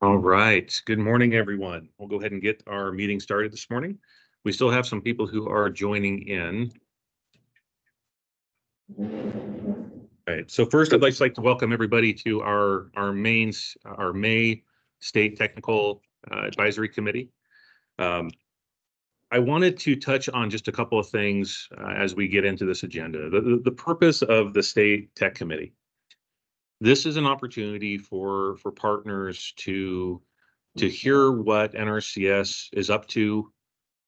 All right. Good morning, everyone. We'll go ahead and get our meeting started this morning. We still have some people who are joining in. All right. So first, I'd like to welcome everybody to our, our mains, our May State Technical uh, Advisory Committee. Um, I wanted to touch on just a couple of things uh, as we get into this agenda. The, the purpose of the State Tech Committee this is an opportunity for for partners to to hear what NRCS is up to.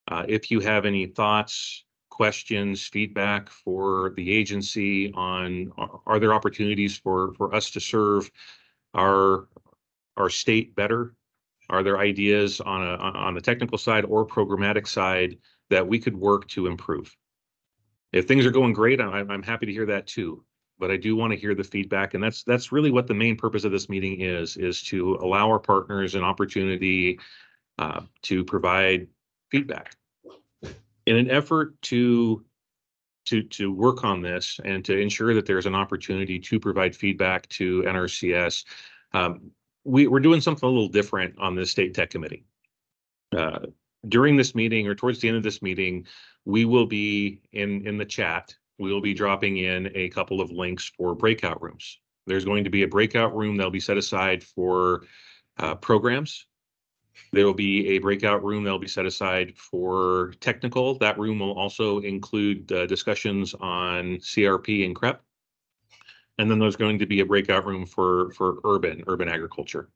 Uh, if you have any thoughts, questions, feedback for the agency on are there opportunities for for us to serve our our state better? Are there ideas on a on the technical side or programmatic side that we could work to improve? If things are going great, I'm, I'm happy to hear that too but I do want to hear the feedback. And that's that's really what the main purpose of this meeting is, is to allow our partners an opportunity uh, to provide feedback. In an effort to to to work on this and to ensure that there's an opportunity to provide feedback to NRCS, um, we, we're doing something a little different on the state tech committee. Uh, during this meeting or towards the end of this meeting, we will be in in the chat we'll be dropping in a couple of links for breakout rooms. There's going to be a breakout room that'll be set aside for uh, programs. There will be a breakout room that'll be set aside for technical. That room will also include uh, discussions on CRP and CREP. And then there's going to be a breakout room for, for urban, urban agriculture.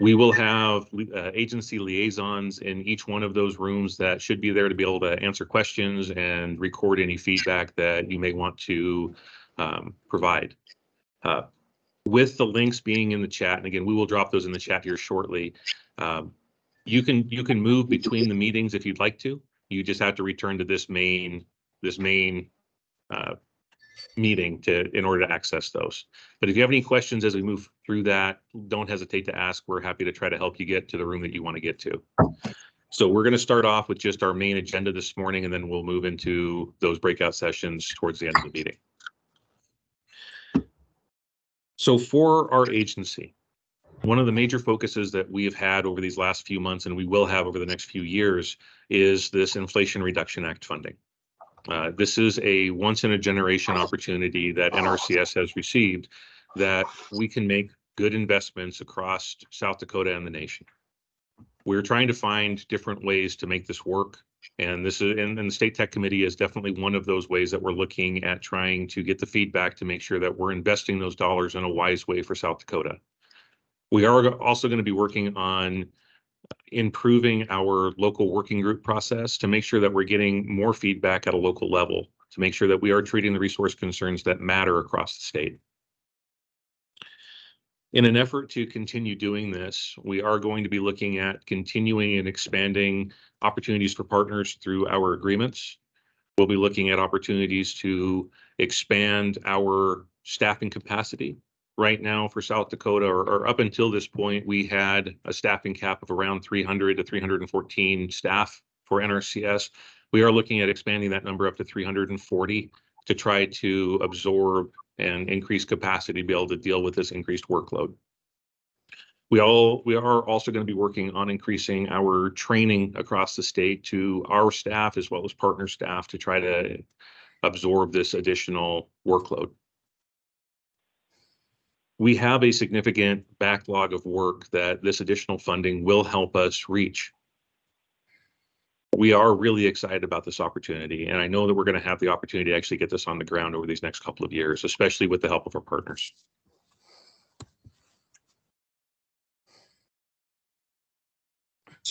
We will have uh, agency liaisons in each one of those rooms that should be there to be able to answer questions and record any feedback that you may want to um, provide. Uh, with the links being in the chat, and again, we will drop those in the chat here shortly. Um, you can you can move between the meetings if you'd like to. You just have to return to this main this main uh, meeting to in order to access those. But if you have any questions as we move through that, don't hesitate to ask. We're happy to try to help you get to the room that you want to get to. So we're going to start off with just our main agenda this morning, and then we'll move into those breakout sessions towards the end of the meeting. So for our agency, one of the major focuses that we have had over these last few months and we will have over the next few years is this Inflation Reduction Act funding. Uh, this is a once in a generation opportunity that NRCS has received that we can make good investments across South Dakota and the nation. We're trying to find different ways to make this work. And this is and, and the state tech committee is definitely one of those ways that we're looking at trying to get the feedback to make sure that we're investing those dollars in a wise way for South Dakota. We are also going to be working on improving our local working group process to make sure that we're getting more feedback at a local level to make sure that we are treating the resource concerns that matter across the state. In an effort to continue doing this, we are going to be looking at continuing and expanding opportunities for partners through our agreements. We'll be looking at opportunities to expand our staffing capacity right now for South Dakota, or, or, up until this point, we had a staffing cap of around 300 to 314 staff for NRCS. We are looking at expanding that number up to 340 to try to absorb and increase capacity to be able to deal with this increased workload. We all we are also going to be working on increasing our training across the state to our staff as well as partner staff to try to absorb this additional workload we have a significant backlog of work that this additional funding will help us reach. We are really excited about this opportunity, and I know that we're going to have the opportunity to actually get this on the ground over these next couple of years, especially with the help of our partners.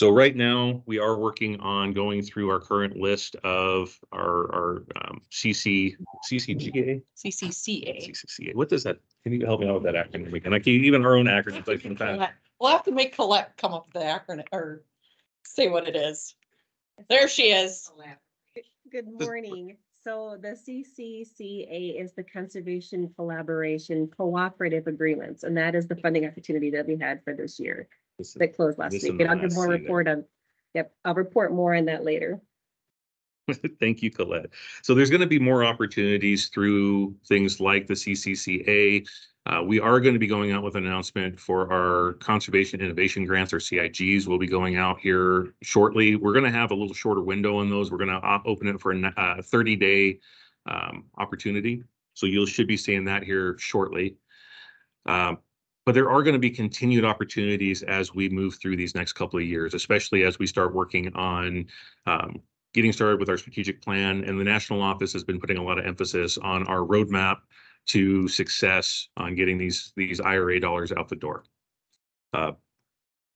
So right now, we are working on going through our current list of our, our um, CC, CCGA? CCCA. CCCA. What does that, can you help me out with that acronym again? Like even our own acronyms, like from time. We'll have to make Colette come up with the acronym or say what it is. There she is. Good morning. So the CCCA is the Conservation Collaboration Cooperative Agreements, and that is the funding opportunity that we had for this year that closed last This week. and I'll give more report on, yep, I'll report more on that later. Thank you, Colette. So there's going to be more opportunities through things like the CCCA. Uh, we are going to be going out with an announcement for our Conservation Innovation Grants, or CIGs. We'll be going out here shortly. We're going to have a little shorter window on those. We're going to open it for a 30-day um, opportunity. So you should be seeing that here shortly. Um, but there are going to be continued opportunities as we move through these next couple of years, especially as we start working on um, getting started with our strategic plan. And the national office has been putting a lot of emphasis on our roadmap to success on getting these these IRA dollars out the door. Uh,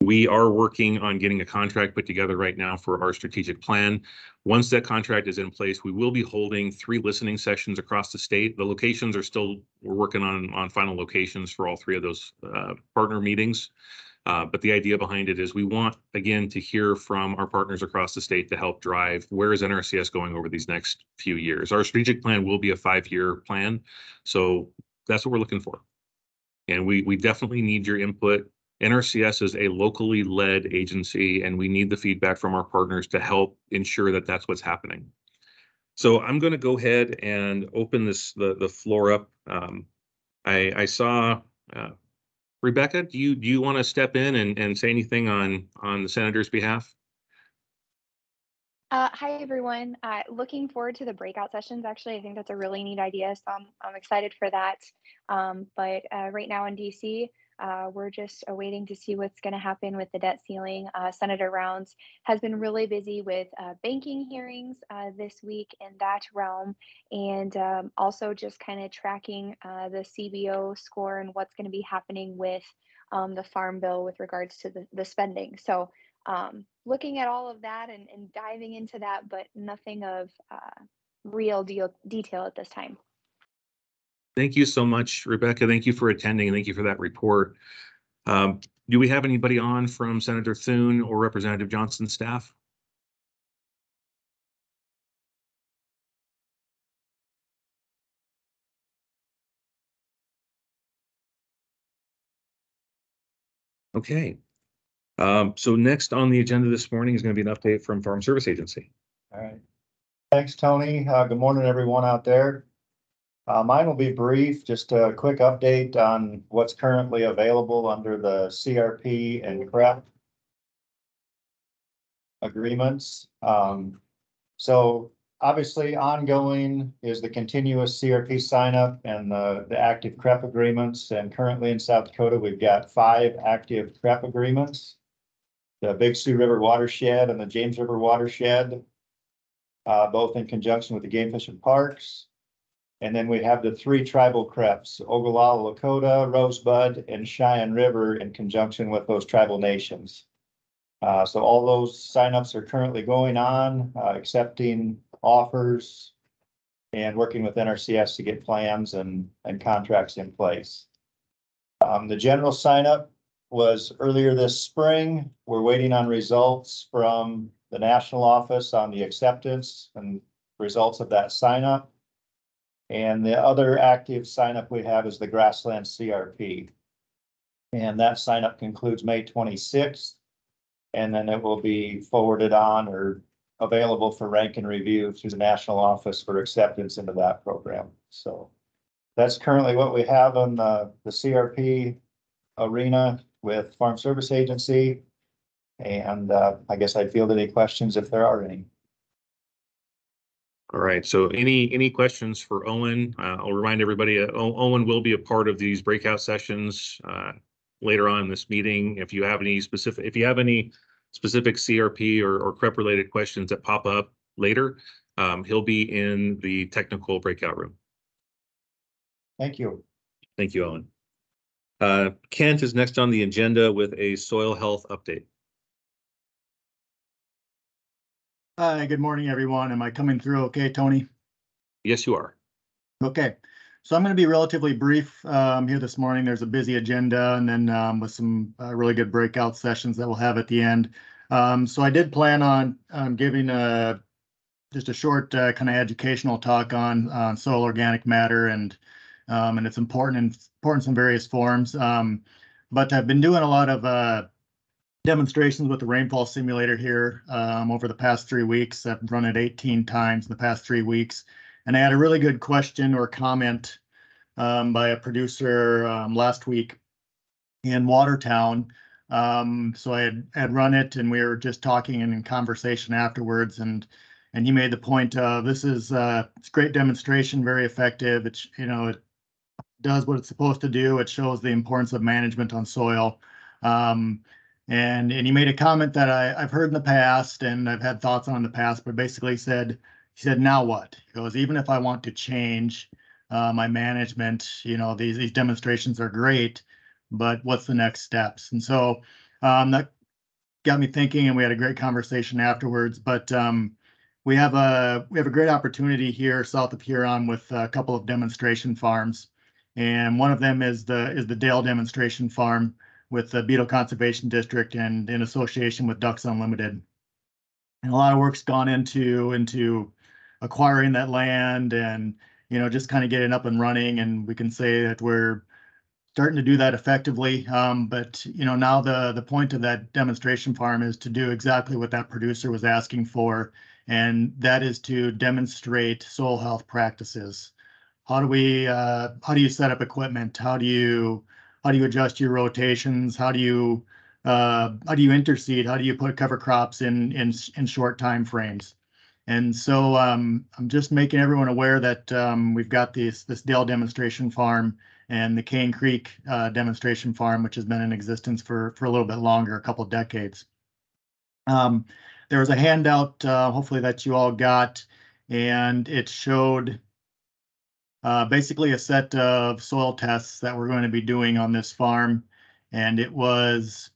we are working on getting a contract put together right now for our strategic plan. Once that contract is in place, we will be holding three listening sessions across the state. The locations are still, we're working on, on final locations for all three of those uh, partner meetings. Uh, but the idea behind it is we want, again, to hear from our partners across the state to help drive where is NRCS going over these next few years. Our strategic plan will be a five-year plan. So that's what we're looking for. And we, we definitely need your input NRCS is a locally led agency and we need the feedback from our partners to help ensure that that's what's happening. So I'm going to go ahead and open this the the floor up. Um, I, I saw uh, Rebecca. Do you do you want to step in and, and say anything on on the senator's behalf? Uh, hi everyone. Uh, looking forward to the breakout sessions. Actually, I think that's a really neat idea, so I'm I'm excited for that. Um, but uh, right now in DC, uh, we're just awaiting to see what's going to happen with the debt ceiling. Uh, Senator Rounds has been really busy with uh, banking hearings uh, this week in that realm, and um, also just kind of tracking uh, the CBO score and what's going to be happening with um, the Farm Bill with regards to the, the spending. So, um, looking at all of that and, and, diving into that, but nothing of uh, real deal detail at this time. Thank you so much, Rebecca. Thank you for attending and thank you for that report. Um, do we have anybody on from Senator Thune or Representative Johnson's staff? Okay. Um, so next on the agenda this morning is going to be an update from Farm Service Agency. All right. Thanks, Tony. Uh, good morning, everyone out there. Uh, mine will be brief, just a quick update on what's currently available under the CRP and CREP agreements. Um, so obviously ongoing is the continuous CRP signup and the, the active CREP agreements. And currently in South Dakota, we've got five active CREP agreements. The Big Sioux River watershed and the James River watershed, uh, both in conjunction with the Game Fish and Parks. And then we have the three tribal creps, Oglala Lakota, Rosebud, and Cheyenne River in conjunction with those tribal nations. Uh, so all those signups are currently going on, uh, accepting offers and working with NRCS to get plans and, and contracts in place. Um, the general signup was earlier this spring. We're waiting on results from the national office on the acceptance and results of that signup. And the other active signup we have is the Grassland CRP. And that signup concludes May twenty-sixth. And then it will be forwarded on or available for rank and review through the national office for acceptance into that program. So that's currently what we have on the, the CRP arena with Farm Service Agency. And uh, I guess I'd field any questions if there are any. All right, so any, any questions for Owen? Uh, I'll remind everybody, uh, Owen will be a part of these breakout sessions, uh, later on in this meeting. If you have any specific, if you have any specific CRP or, or CREP related questions that pop up later, um, he'll be in the technical breakout room. Thank you. Thank you, Owen. Uh, Kent is next on the agenda with a soil health update. Hi, good morning, everyone. Am I coming through okay, Tony? Yes, you are. Okay, so I'm going to be relatively brief um, here this morning. There's a busy agenda and then um, with some uh, really good breakout sessions that we'll have at the end. Um, so I did plan on um, giving a just a short uh, kind of educational talk on, on soil organic matter and um, and its important importance in various forms. Um, but I've been doing a lot of uh, demonstrations with the rainfall simulator here um, over the past three weeks. I've run it 18 times in the past three weeks. And I had a really good question or comment um, by a producer um, last week in Watertown. Um, so I had, had run it and we were just talking and in conversation afterwards and and he made the point of this is uh, it's great demonstration, very effective. It's you know it does what it's supposed to do. It shows the importance of management on soil. Um, and and he made a comment that I, I've heard in the past and I've had thoughts on in the past, but basically said he said, now what? He goes, even if I want to change uh, my management, you know, these these demonstrations are great, but what's the next steps? And so um, that got me thinking, and we had a great conversation afterwards. But um, we have a we have a great opportunity here south of Huron with a couple of demonstration farms, and one of them is the is the Dale Demonstration Farm with the Beadle Conservation District and in association with Ducks Unlimited. And a lot of work's gone into into acquiring that land and you know just kind of getting up and running, and we can say that we're starting to do that effectively. Um, but you know now the the point of that demonstration farm is to do exactly what that producer was asking for and that is to demonstrate soil health practices. How do we, uh, how do you set up equipment? How do you, how do you adjust your rotations? How do you, uh, how do you interseed? How do you put cover crops in, in, in short time frames? And so um, I'm just making everyone aware that um, we've got this, this Dale demonstration farm and the Cane Creek uh, demonstration farm, which has been in existence for, for a little bit longer, a couple decades. Um, there was a handout, uh, hopefully that you all got, and it showed uh, basically a set of soil tests that we're going to be doing on this farm. And it was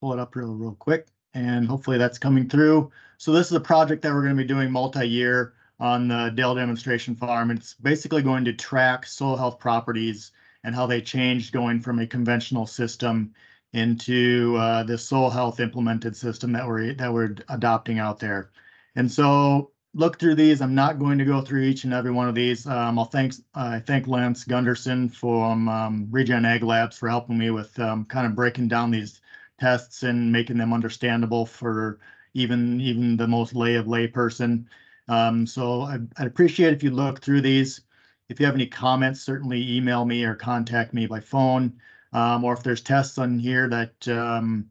pull it up real, real quick, and hopefully that's coming through. So this is a project that we're going to be doing multi-year on the Dale demonstration farm. It's basically going to track soil health properties and how they changed going from a conventional system into uh, the soil health implemented system that we're that we're adopting out there. And so look through these. I'm not going to go through each and every one of these. Um, I'll thank I thank Lance Gunderson from um, Regen Ag Labs for helping me with um, kind of breaking down these tests and making them understandable for even even the most lay of lay person. Um, so I, I'd appreciate if you look through these. If you have any comments, certainly email me or contact me by phone um, or if there's tests on here that um,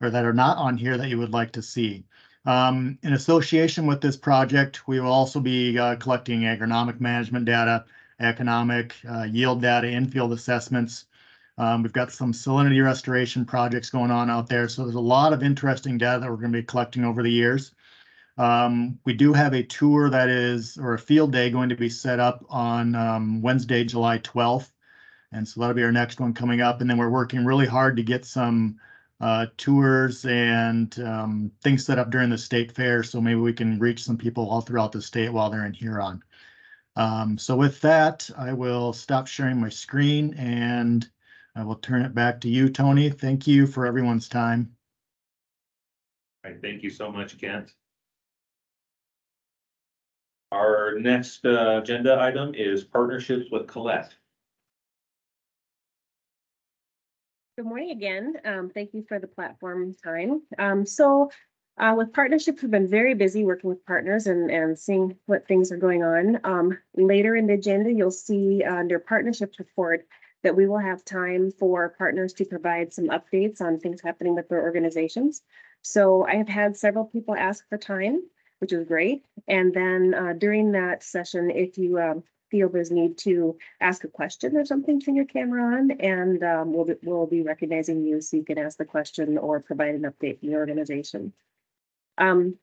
or that are not on here that you would like to see. Um, in association with this project, we will also be uh, collecting agronomic management data, economic uh, yield data, infield assessments. Um, we've got some salinity restoration projects going on out there. So there's a lot of interesting data that we're going to be collecting over the years. Um, we do have a tour that is, or a field day going to be set up on um, Wednesday, July 12th. And so that'll be our next one coming up. And then we're working really hard to get some uh, tours and um, things set up during the state fair. So maybe we can reach some people all throughout the state while they're in Huron. Um, so with that, I will stop sharing my screen and I will turn it back to you, Tony. Thank you for everyone's time. All right, thank you so much, Kent. Our next uh, agenda item is partnerships with Colette. Good morning again. Um, thank you for the platform time. Um, so uh, with partnerships, we've been very busy working with partners and, and seeing what things are going on. Um, later in the agenda, you'll see uh, under partnerships report that we will have time for partners to provide some updates on things happening with their organizations. So I have had several people ask for time, which is great. And then uh, during that session, if you um, feel there's need to ask a question or something, turn your camera on and um, we'll, be, we'll be recognizing you so you can ask the question or provide an update in your organization. Um,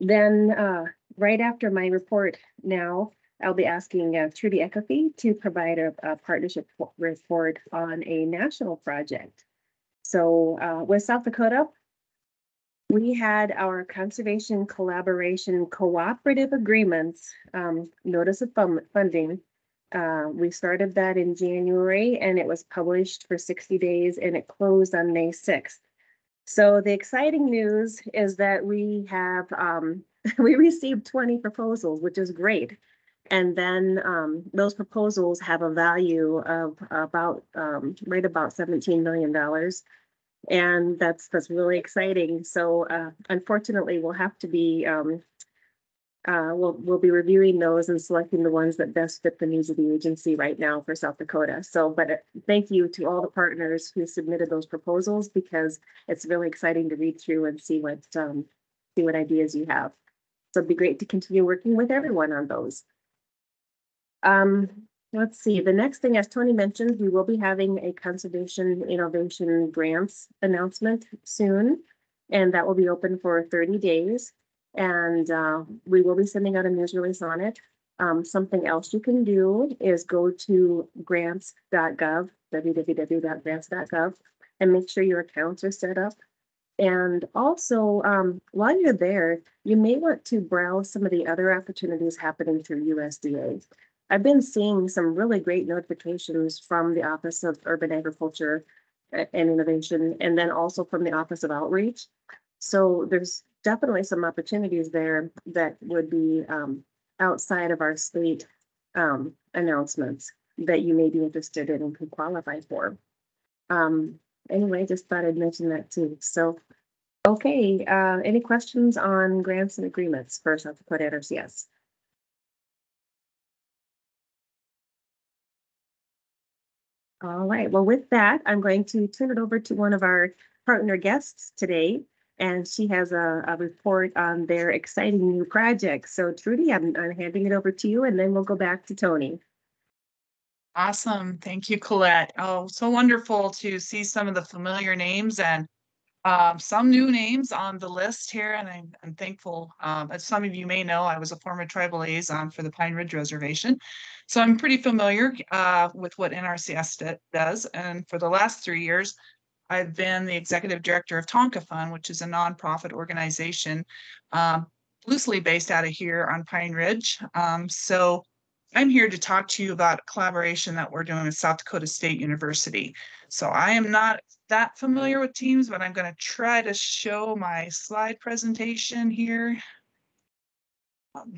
then uh, right after my report now, I'll be asking uh, Trudy Ecoffey to provide a, a partnership report on a national project. So uh, with South Dakota, we had our conservation collaboration cooperative agreements, um, notice of funding. Uh, we started that in January and it was published for sixty days and it closed on May sixth. So the exciting news is that we have, um, we received twenty proposals, which is great. And then um, those proposals have a value of about, um, right about seventeen million dollars. And that's, that's really exciting. So uh, unfortunately, we'll have to be, um, uh, we'll, we'll be reviewing those and selecting the ones that best fit the needs of the agency right now for South Dakota. So, but uh, thank you to all the partners who submitted those proposals because it's really exciting to read through and see what, um, see what ideas you have. So it'd be great to continue working with everyone on those. Um, let's see, the next thing, as Tony mentioned, we will be having a conservation innovation grants announcement soon. And that will be open for thirty days. And uh, we will be sending out a news release on it. Um, something else you can do is go to grants.gov, www.grants.gov, and make sure your accounts are set up. And also, um, while you're there, you may want to browse some of the other opportunities happening through USDA. I've been seeing some really great notifications from the Office of Urban Agriculture and Innovation, and then also from the Office of Outreach. So there's definitely some opportunities there that would be um, outside of our state um, announcements that you may be interested in and could qualify for. Um, anyway, just thought I'd mention that too. So, okay, uh, any questions on grants and agreements for South Dakota NRCS? All right, well, with that, I'm going to turn it over to one of our partner guests today. And she has a, a report on their exciting new project. So Trudy, I'm, I'm handing it over to you and then we'll go back to Tony. Awesome. Thank you, Colette. Oh, so wonderful to see some of the familiar names and um, some new names on the list here, and I'm, I'm thankful. Um, as some of you may know, I was a former tribal liaison for the Pine Ridge Reservation. So I'm pretty familiar uh, with what NRCS does. And for the last three years, I've been the executive director of Tanka Fund, which is a nonprofit organization um, loosely based out of here on Pine Ridge. Um, so I'm here to talk to you about collaboration that we're doing with South Dakota State University. So I am not that familiar with Teams, but I'm going to try to show my slide presentation here. Um,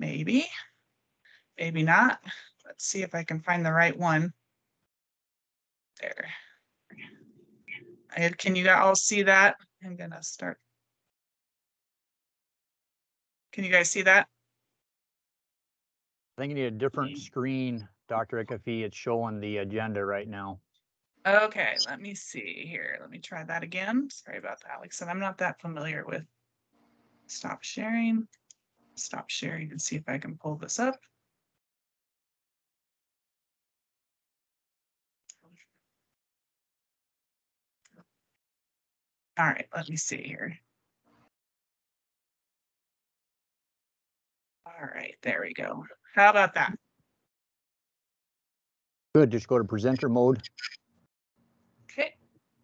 Maybe, maybe not. Let's see if I can find the right one. There. I- Can you all see that? I'm gonna start. Can you guys see that? I think you need a different screen, Dr. Ecoffey. It's showing the agenda right now. Okay, let me see here. Let me try that again. Sorry about that, Alex. And I'm not that familiar with stop sharing. Stop sharing and see if I can pull this up. All right, let me see here. All right, there we go. How about that? Good, just go to presenter mode.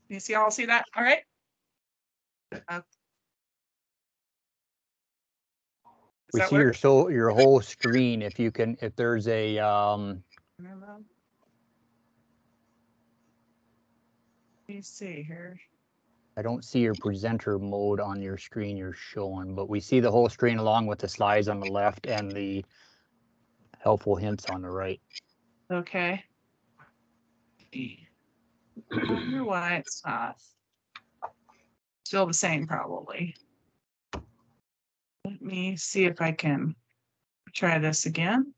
Okay, you see, all see that? All right. Does We that see your so, your whole screen. If you can, if there's a, um, Let me see here. I don't see your presenter mode on your screen you're showing, but we see the whole screen along with the slides on the left and the helpful hints on the right. Okay. I wonder why it's not. Still the same, probably. Let me see if I can try this again.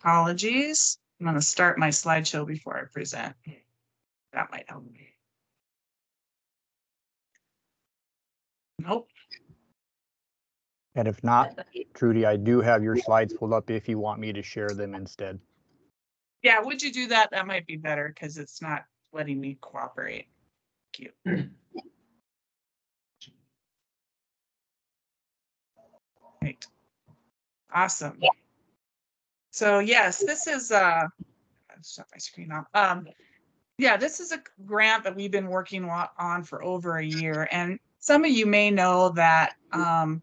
Apologies. I'm gonna start my slideshow before I present. That might help me. Nope. And if not, Trudy, I do have your slides pulled up if you want me to share them instead. Yeah, would you do that? That might be better because it's not letting me cooperate. Thank you. Right. Awesome. So yes, this is uh, shut my screen off. Um, yeah, this is a grant that we've been working on for over a year, and some of you may know that um,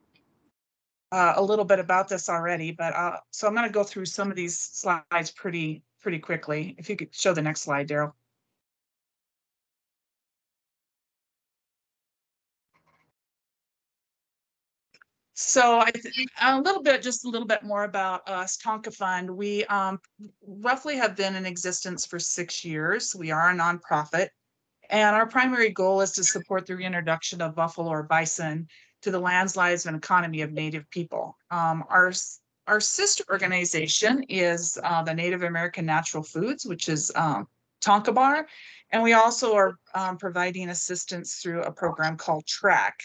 uh, a little bit about this already, but uh, so I'm going to go through some of these slides pretty pretty quickly. If you could show the next slide, Daryl. So I, a little bit, just a little bit more about us, Tanka Fund. We um, roughly have been in existence for six years. We are a nonprofit. And our primary goal is to support the reintroduction of buffalo or bison to the lands, lives, and economy of Native people. Um, our, our sister organization is uh, the Native American Natural Foods, which is um, Tanka Bar. And we also are um, providing assistance through a program called TRACK.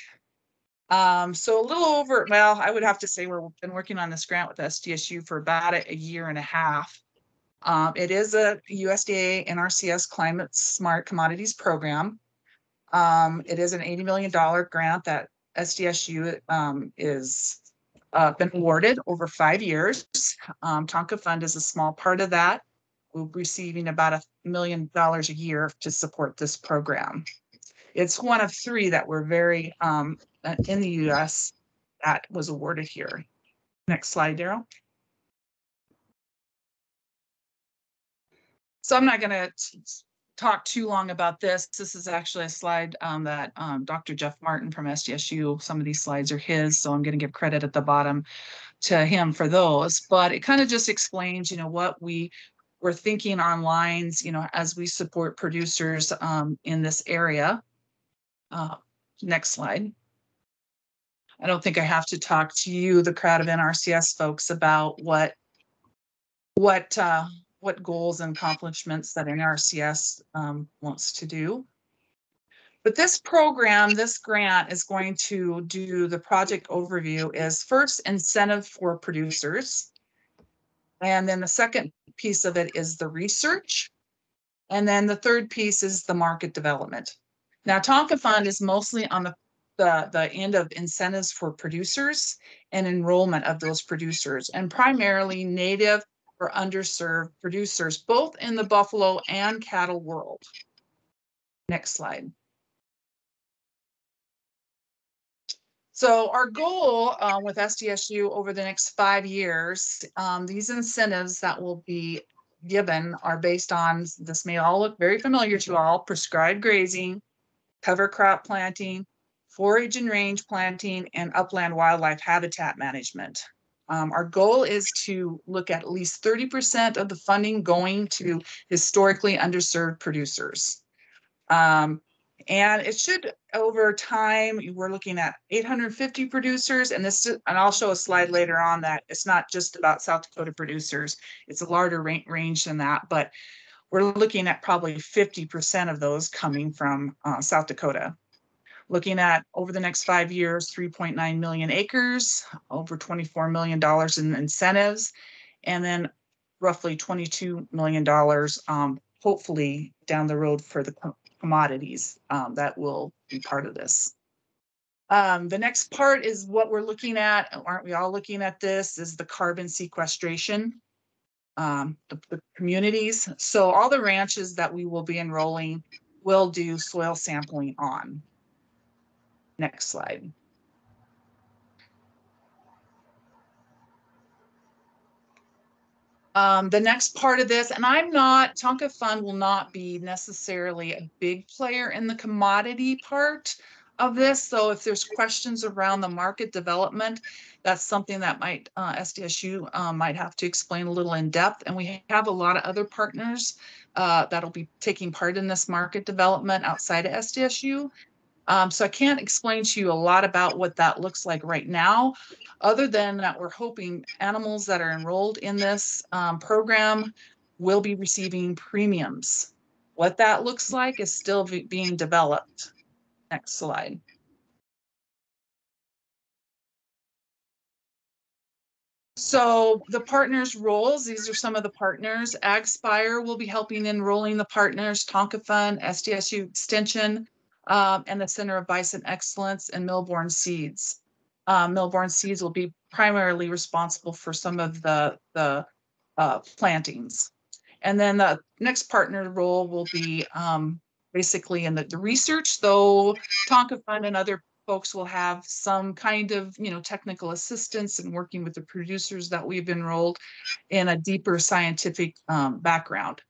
Um, so a little over, well, I would have to say we've been working on this grant with SDSU for about a, a year and a half. Um, it is a USDA NRCS Climate Smart Commodities Program. Um, it is an eighty million dollar grant that SDSU um, is uh, been awarded over five years. Um, Tanka Fund is a small part of that. We're receiving about a million dollars a year to support this program. It's one of three that were very um, uh, in the US that was awarded here. Next slide, Daryl. So I'm not gonna t- t- talk too long about this. This is actually a slide um, that um, Dr. Jeff Martin from SDSU, some of these slides are his, so I'm gonna give credit at the bottom to him for those. But it kind of just explains, you know, what we were thinking on lines, you know, as we support producers um, in this area. Uh, Next slide. I don't think I have to talk to you, the crowd of NRCS folks, about what what uh, what goals and accomplishments that NRCS um, wants to do. But this program, this grant is going to do the project overview is first incentive for producers. And then the second piece of it is the research. And then the third piece is the market development. Now, Tanka Fund is mostly on the, the, the end of incentives for producers and enrollment of those producers and primarily native or underserved producers, both in the buffalo and cattle world. Next slide. So our goal uh, with SDSU over the next five years, um, these incentives that will be given are based on, this may all look very familiar to all, prescribed grazing, cover crop planting, forage and range planting, and upland wildlife habitat management. Um, our goal is to look at at least thirty percent of the funding going to historically underserved producers. Um, and it should, over time, we're looking at eight hundred and fifty producers, and this, and I'll show a slide later on that it's not just about South Dakota producers. It's a larger range than that, but we're looking at probably fifty percent of those coming from uh, South Dakota. Looking at over the next five years, three point nine million acres, over twenty-four million dollars in incentives, and then roughly twenty-two million dollars, um, hopefully down the road for the commodities um, that will be part of this. Um, the next part is what we're looking at. Aren't we all looking at this? Is the carbon sequestration um, the, the communities. So all the ranches that we will be enrolling will do soil sampling on. Next slide. Um, the next part of this, and I'm not, Tanka Fund will not be necessarily a big player in the commodity part of this. So if there's questions around the market development, that's something that might, uh, SDSU, uh, might have to explain a little in depth. And we have a lot of other partners, uh, that'll be taking part in this market development outside of SDSU. Um, so I can't explain to you a lot about what that looks like right now, other than that we're hoping animals that are enrolled in this, um, program will be receiving premiums. What that looks like is still be- being developed. Next slide. So the partners' roles, these are some of the partners. AgSpire will be helping enrolling the partners, Tanka Fund, SDSU Extension, um, and the Center of Bison Excellence and Millborn Seeds. Uh, Millborn Seeds will be primarily responsible for some of the, the uh, plantings. And then the next partner role will be um, basically in the, the research, though Tanka Fund and other folks will have some kind of, you know, technical assistance and working with the producers that we've enrolled in a deeper scientific um, background.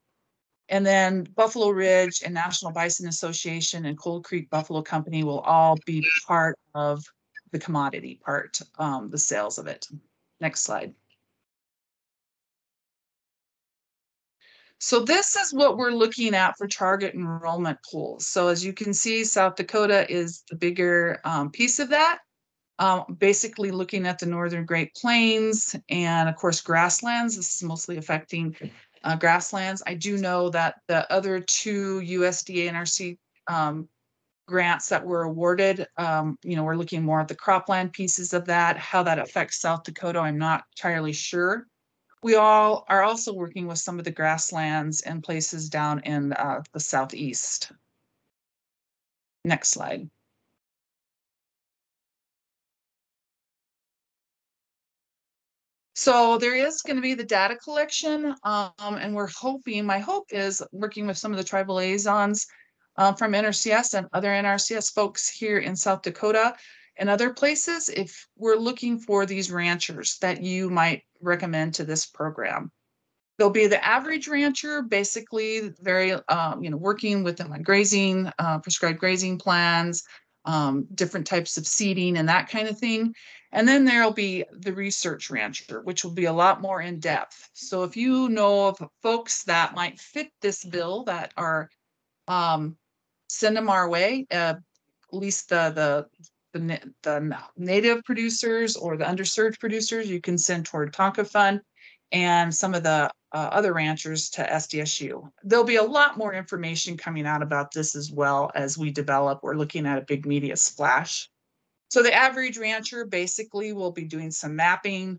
And then Buffalo Ridge and National Bison Association and Cold Creek Buffalo Company will all be part of the commodity part, um, the sales of it. Next slide. So this is what we're looking at for target enrollment pools. So as you can see, South Dakota is the bigger um, piece of that. Um, basically looking at the northern Great Plains and of course grasslands. This is mostly affecting uh, grasslands. I do know that the other two USDA NRC um, grants that were awarded, um, you know, we're looking more at the cropland pieces of that, how that affects South Dakota, I'm not entirely sure. We all are also working with some of the grasslands and places down in uh, the southeast. Next slide. So there is going to be the data collection, um, and we're hoping, my hope is working with some of the tribal liaisons um, from NRCS and other NRCS folks here in South Dakota and other places, if we're looking for these ranchers that you might recommend to this program. There'll be the average rancher, basically very, um, you know, working with them on grazing, uh, prescribed grazing plans, um, different types of seeding and that kind of thing. And then there'll be the research rancher, which will be a lot more in depth. So if you know of folks that might fit this bill that are, um, send them our way, uh, at least the, the, the, the native producers or the underserved producers, you can send toward Tanka Fund and some of the uh, other ranchers to SDSU. There'll be a lot more information coming out about this as well as we develop. We're looking at a big media splash. So the average rancher basically will be doing some mapping,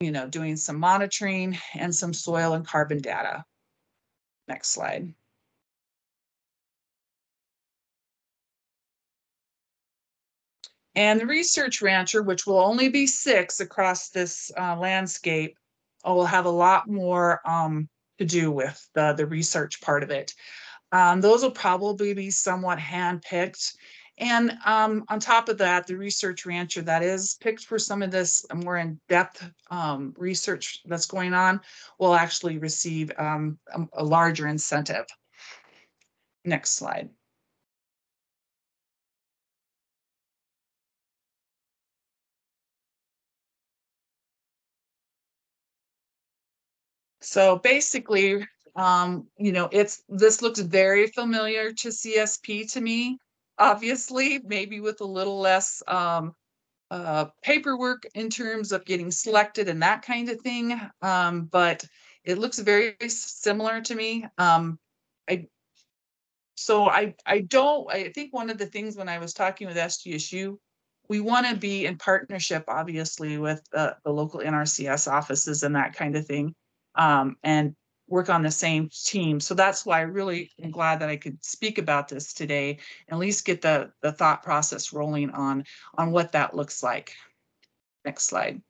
you know, doing some monitoring and some soil and carbon data. Next slide. And the research rancher, which will only be six across this uh, landscape, will have a lot more um, to do with the, the research part of it. Um, those will probably be somewhat handpicked. And um, on top of that, the research rancher that is picked for some of this more in-depth um, research that's going on will actually receive um, a, a larger incentive. Next slide. So basically, um, you know, it's, this looks very familiar to CSP to me. Obviously, maybe with a little less um, uh, paperwork in terms of getting selected and that kind of thing. Um, but it looks very similar to me. Um, I, so I, I don't, I think one of the things when I was talking with SDSU, we want to be in partnership, obviously, with the local NRCS offices and that kind of thing um, and work on the same team. So that's why I really am glad that I could speak about this today, and at least get the, the thought process rolling on, on what that looks like. Next slide.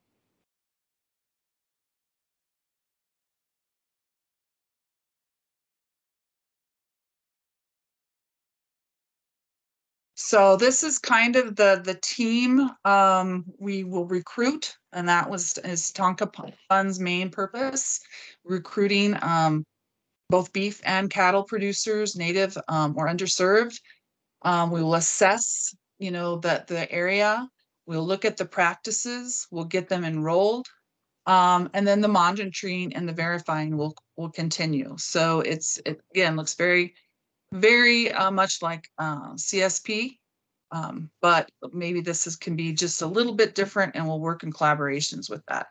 So this is kind of the, the team um, we will recruit, and that was is Tanka Fund's main purpose, recruiting um, both beef and cattle producers, native um, or underserved. Um, we will assess, you know, the, the area. We'll look at the practices. We'll get them enrolled. Um, and then the monitoring and the verifying will, will continue. So it's, it again, looks very, very uh, much like uh, CSP. Um, but maybe this is, can be just a little bit different and we'll work in collaborations with that.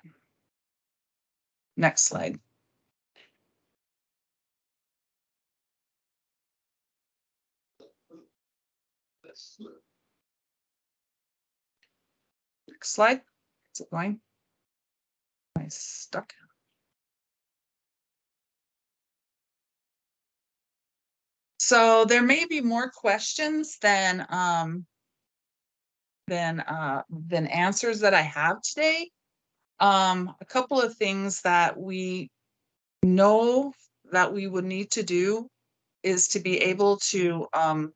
Next slide. Next slide. Is it going? Am I stuck? So there may be more questions than um than uh than answers that I have today. Um, a couple of things that we know that we would need to do is to be able to um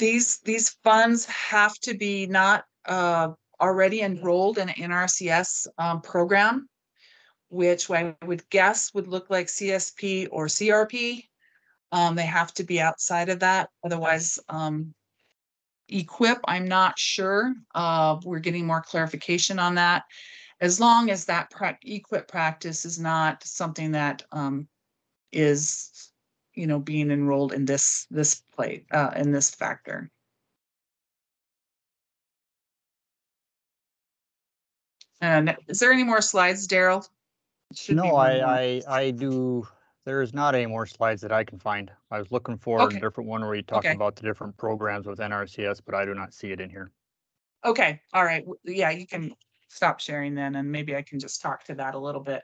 these these funds have to be not uh already enrolled in an NRCS um program which I would guess would look like CSP or CRP. Um, they have to be outside of that, otherwise, um, EQIP, I'm not sure. Uh, we're getting more clarification on that. As long as that prac- EQIP practice is not something that, um, is, you know, being enrolled in this, this plate, uh, in this factor. And is there any more slides, Daryl? No, I. I, I do, there's not any more slides that I can find. I was looking for a different one where you talked Okay. about the different programs with NRCS, but I do not see it in here. Okay, all right, yeah, you can stop sharing then, and maybe I can just talk to that a little bit.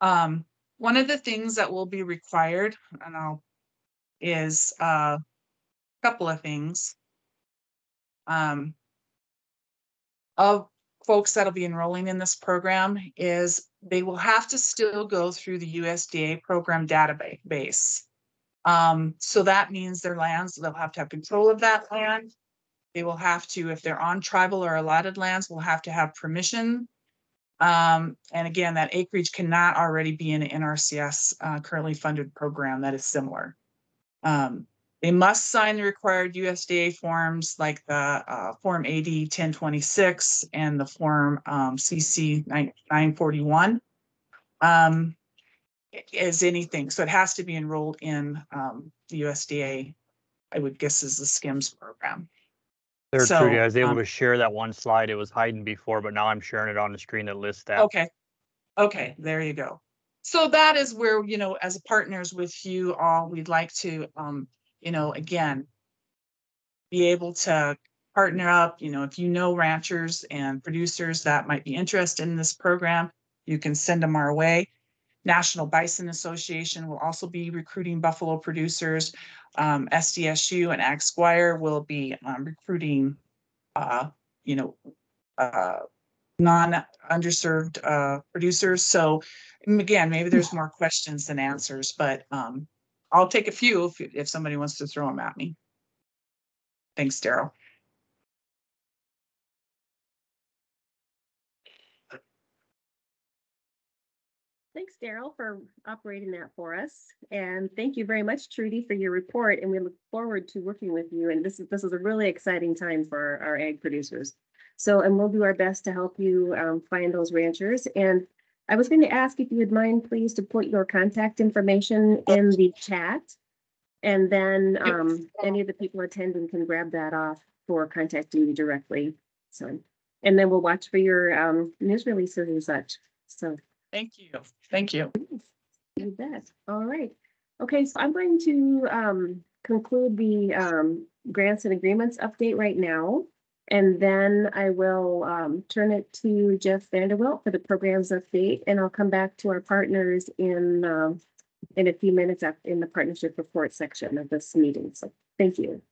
Um, one of the things that will be required, and I'll, is a couple of things. Um. Of folks that'll be enrolling in this program is they will have to still go through the USDA program database. Um, so that means their lands, they'll have to have control of that land. They will have to, if they're on tribal or allotted lands, will have to have permission. Um, and again, that acreage cannot already be in an NRCS uh, currently funded program that is similar. Um, they must sign the required USDA forms like the uh, Form AD 1026 and the Form um, CC 9 941. Um, as anything, so it has to be enrolled in um, the USDA, I would guess is the SCIMS program. There, So, Trudy, I was able to share that one slide. It was hiding before, but now I'm sharing it on the screen that lists that. Okay. Okay, there you go. So that is where, you know, as partners with you all, we'd like to, um, you know, again, be able to partner up, you know, if you know ranchers and producers that might be interested in this program, you can send them our way. National Bison Association will also be recruiting buffalo producers. Um, SDSU and Ag Squire will be, um, recruiting, uh, you know, uh, non-underserved uh producers. So mm, again, maybe there's more questions than answers, but um I'll take a few if if somebody wants to throw them at me. Thanks, Daryl. Thanks, Daryl, for operating that for us. And thank you very much, Trudy, for your report. And we look forward to working with you. And this is, this is a really exciting time for our ag producers. So, and we'll do our best to help you um, find those ranchers. And I was going to ask if you would mind, please, to put your contact information in the chat. And then um, any of the people attending can grab that off for contacting you directly. So, and then we'll watch for your um, news releases and such. So Thank you. Thank you. you bet. All right. Okay, so I'm going to um conclude the um grants and agreements update right now. And then I will um turn it to Jeff Vanderwilt for the programs update, and I'll come back to our partners in um in a few minutes in the partnership report section of this meeting. So thank you.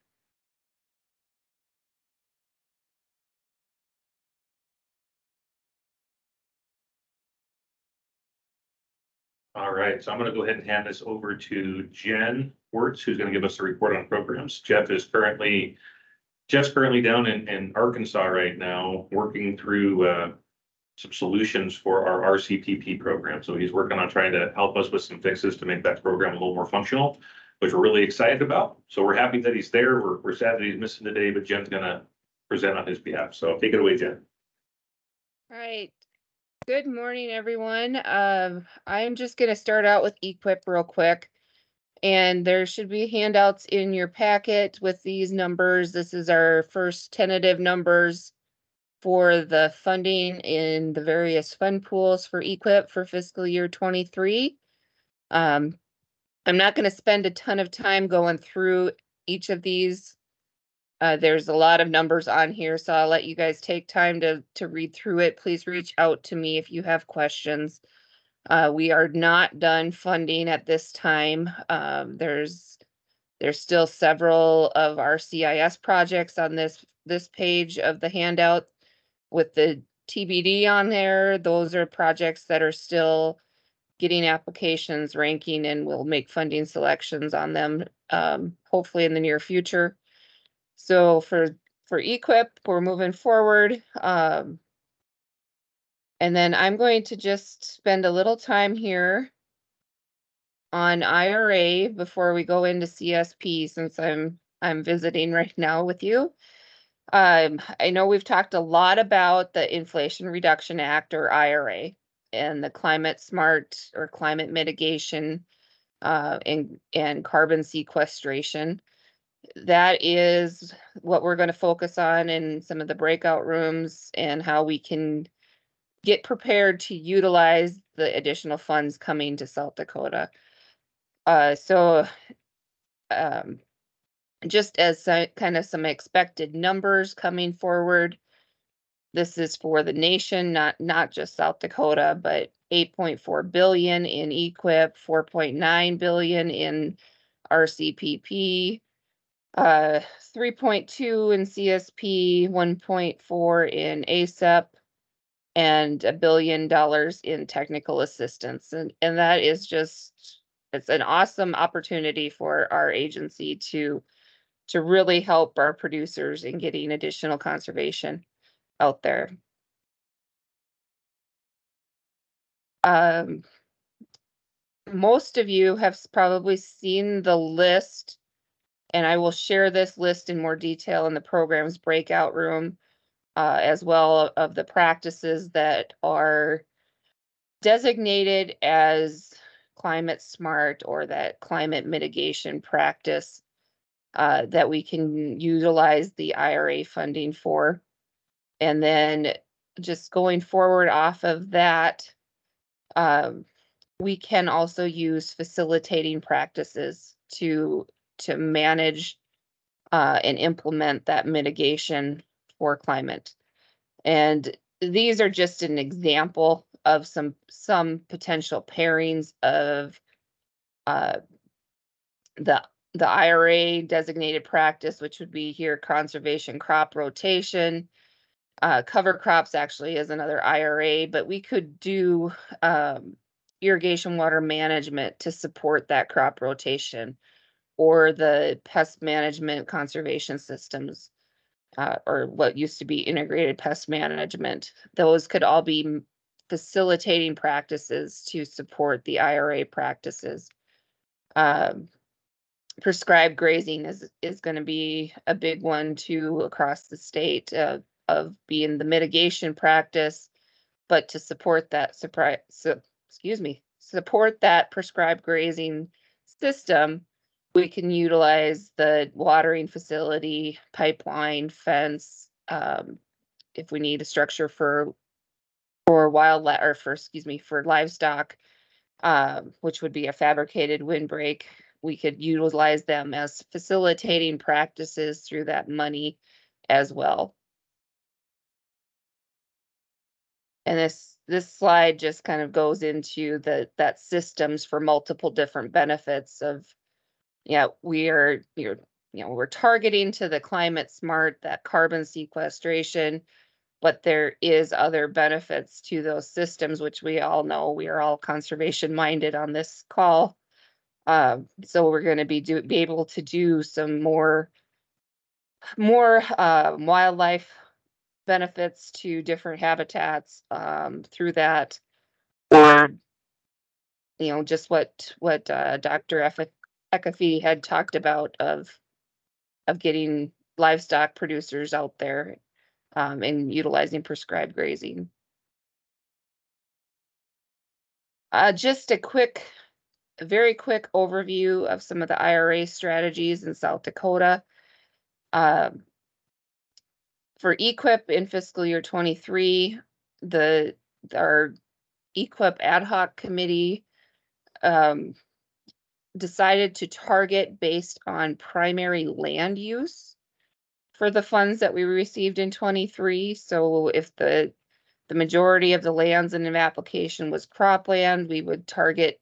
All right, so I'm gonna go ahead and hand this over to Jen Wertz, who's gonna give us a report on programs. Jeff is currently, Jeff's currently down in, in Arkansas right now, working through, uh, some solutions for our RCPP program. So he's working on trying to help us with some fixes to make that program a little more functional, which we're really excited about. So we're happy that he's there. We're, we're sad that he's missing today, but Jen's gonna present on his behalf. So take it away, Jen. All right. Good morning, everyone. Um, I'm just gonna start out with EQIP real quick. And there should be handouts in your packet with these numbers. This is our first tentative numbers for the funding in the various fund pools for EQIP for fiscal year twenty-three. Um, I'm not gonna spend a ton of time going through each of these. Uh, there's a lot of numbers on here, so I'll let you guys take time to, to read through it. Please reach out to me if you have questions. Uh, we are not done funding at this time. Um, there's, there's still several of our CIS projects on this, this page of the handout with the TBD on there. Those are projects that are still getting applications ranking and we'll make funding selections on them, um, hopefully in the near future. So for, for EQIP, we're moving forward. Um, and then I'm going to just spend a little time here on IRA before we go into CSP, since I'm, I'm visiting right now with you. Um, I know we've talked a lot about the Inflation Reduction Act or IRA and the climate smart or climate mitigation uh, and, and carbon sequestration. That is what we're going to focus on in some of the breakout rooms and how we can get prepared to utilize the additional funds coming to South Dakota. Uh, so, um, just as kind of some expected numbers coming forward. This is for the nation, not, not just South Dakota, but eight point four billion in EQIP, four point nine billion in RCPP. Uh, three point two in CSP, one point four in ACEP. And a billion dollars in technical assistance, and, and that is just, it's an awesome opportunity for our agency to to really help our producers in getting additional conservation out there. Um, most of you have probably seen the list, and I will share this list in more detail in the program's breakout room, uh, as well of the practices that are designated as climate smart or that climate mitigation practice uh, that we can utilize the IRA funding for. And then just going forward off of that, um, we can also use facilitating practices to to manage uh, and implement that mitigation for climate. And these are just an example of some some potential pairings of uh, the the IRA designated practice, which would be here conservation crop rotation. Uh, cover crops actually is another IRA, but we could do um, irrigation water management to support that crop rotation or the pest management conservation systems uh, or what used to be integrated pest management. Those could all be facilitating practices to support the IRA practices. Um, prescribed grazing is is going to be a big one too across the state uh, of being the mitigation practice, but to support that surprise, so, excuse me, support that prescribed grazing system, we can utilize the watering facility, pipeline, fence, um, if we need a structure for for wildlife or for excuse me for livestock, um, which would be a fabricated windbreak we could utilize them as facilitating practices through that money as well. And this, this slide just kind of goes into the, that systems for multiple different benefits of, yeah, we are, you're, you know, we're targeting to the climate smart, that carbon sequestration, but there is other benefits to those systems, which we all know, we are all conservation minded on this call. Um, so we're gonna be do, be able to do some more, more, uh, wildlife benefits to different habitats, um, through that. Or, you know, just what, what, uh, Dr. Eff- Ecoffey had talked about of, of getting livestock producers out there, um, and utilizing prescribed grazing. Uh, just a quick very quick overview of some of the IRA strategies in South Dakota. Um, for EQIP in fiscal year twenty-three, the, our EQIP ad hoc committee um, decided to target based on primary land use for the funds that we received in twenty-three. So if the, the majority of the lands in an application was cropland, we would target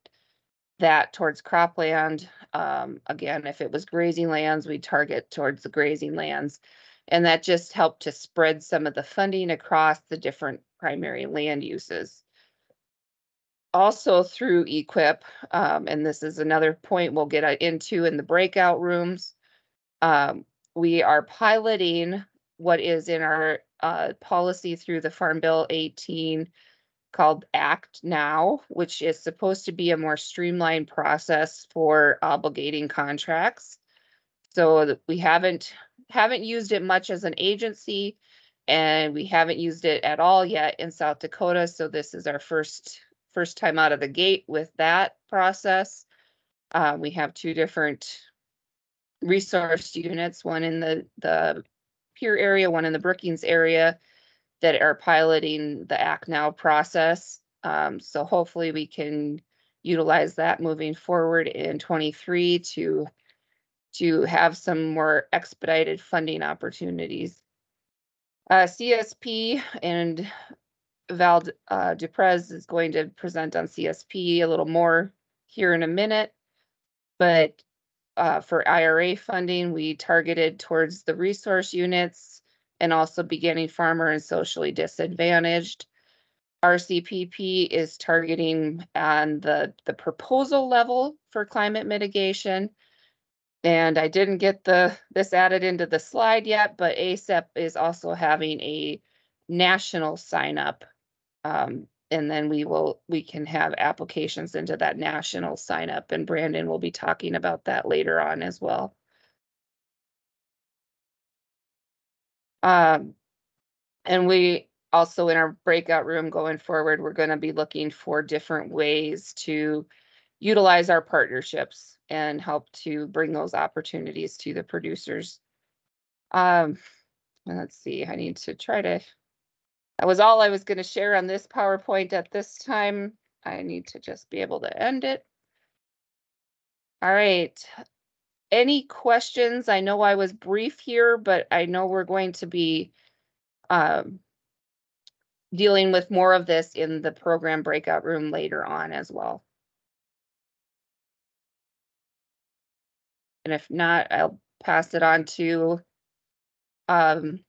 that towards cropland. Um, again, if it was grazing lands, we target towards the grazing lands. And that just helped to spread some of the funding across the different primary land uses. Also through EQIP um, and this is another point we'll get uh, into in the breakout rooms. Um, we are piloting what is in our uh, policy through the Farm Bill eighteen called Act Now, which is supposed to be a more streamlined process for obligating contracts. So we haven't haven't used it much as an agency. And we haven't used it at all yet in South Dakota, so this is our first, first time out of the gate with that process. Uh, we have two different resource units, one in the, the Pierre area, one in the Brookings area that are piloting the Act Now process. Um, so hopefully we can utilize that moving forward in twenty-three to to have some more expedited funding opportunities. Uh, CSP and Val uh, Duprez is going to present on CSP a little more here in a minute. But uh, for IRA funding, we targeted towards the resource units and also beginning farmer and socially disadvantaged. RCPP is targeting on the, the proposal level for climate mitigation. And I didn't get the, this added into the slide yet, but ACEP is also having a national sign up. Um, and then we will, we can have applications into that national sign up and Brandon will be talking about that later on as well. Um, and we also in our breakout room going forward, we're gonna be looking for different ways to utilize our partnerships and help to bring those opportunities to the producers. Um, let's see, I need to try to, that was all I was gonna share on this PowerPoint at this time. I need to just be able to end it. All right. Any questions? I know I was brief here, but I know we're going to be um, dealing with more of this in the program breakout room later on as well. And if not, I'll pass it on to, um,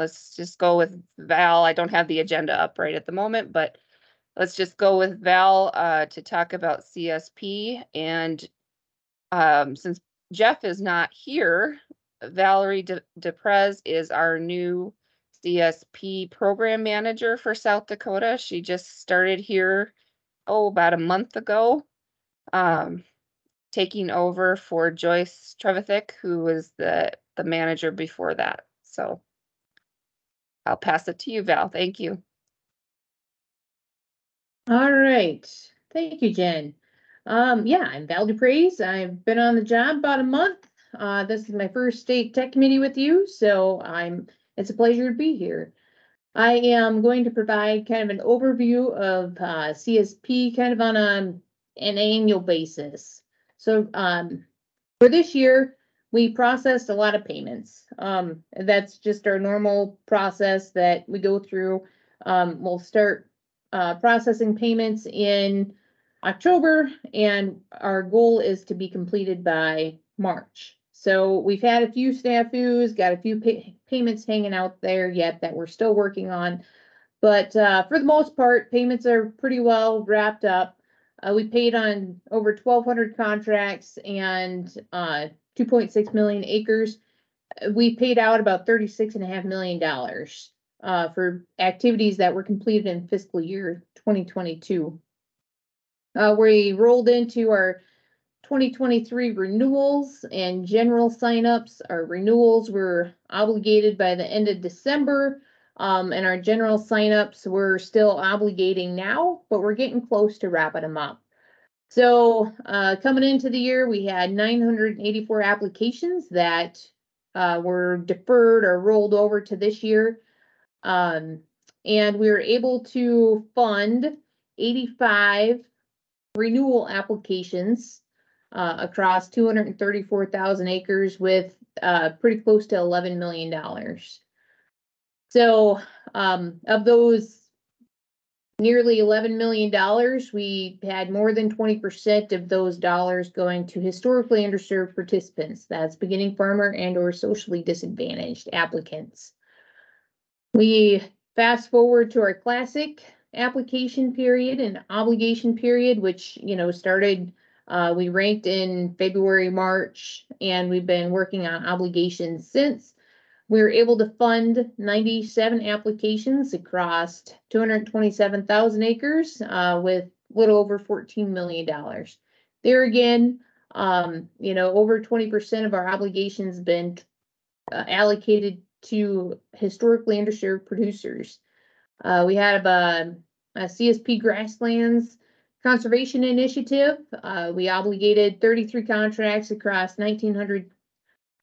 let's just go with Val. I don't have the agenda up right at the moment, but let's just go with Val, uh, to talk about CSP. And, um, since Jeff is not here, Valerie De- DePrez is our new CSP program manager for South Dakota. She just started here, oh, about a month ago. Um, taking over for Joyce Trevithick, who was the, the manager before that. So I'll pass it to you, Val. Thank you. All right, thank you, Jen. Um, yeah, I'm Val DuPreez. I've been on the job about a month. Uh, this is my first state tech committee with you, so I'm, it's a pleasure to be here. I am going to provide kind of an overview of, uh, CSP kind of on a, an annual basis. So, um, for this year, we processed a lot of payments. Um, that's just our normal process that we go through. Um, we'll start uh, processing payments in October, and our goal is to be completed by March. So we've had a few snafus, got a few pay- payments hanging out there yet that we're still working on. But uh, for the most part, payments are pretty well wrapped up. Uh, we paid on over twelve hundred contracts and uh, two point six million acres. Uh, We paid out about thirty-six and a half million dollars uh, for activities that were completed in fiscal year twenty twenty-two. Uh, we rolled into our twenty twenty-three renewals and general signups. Our renewals were obligated by the end of December. Um, and our general signups we're still obligating now, but we're getting close to wrapping them up. So, uh, coming into the year, we had nine hundred and eighty-four applications that uh, were deferred or rolled over to this year. Um, and we were able to fund eighty-five renewal applications uh, across two hundred and thirty-four thousand acres with uh, pretty close to eleven million dollars. So um, of those nearly eleven million dollars, we had more than twenty percent of those dollars going to historically underserved participants. That's beginning farmer and or socially disadvantaged applicants. We fast forward to our classic application period and obligation period, which, you know, started, uh, we ranked in February, March, and we've been working on obligations since. We were able to fund ninety-seven applications across two hundred twenty-seven thousand acres, uh, with a little over fourteen million dollars. There again, um, you know, over twenty percent of our obligations been uh, allocated to historically underserved producers. Uh, we have a, a CSP grasslands conservation initiative. Uh, we obligated thirty-three contracts across nineteen hundred, uh,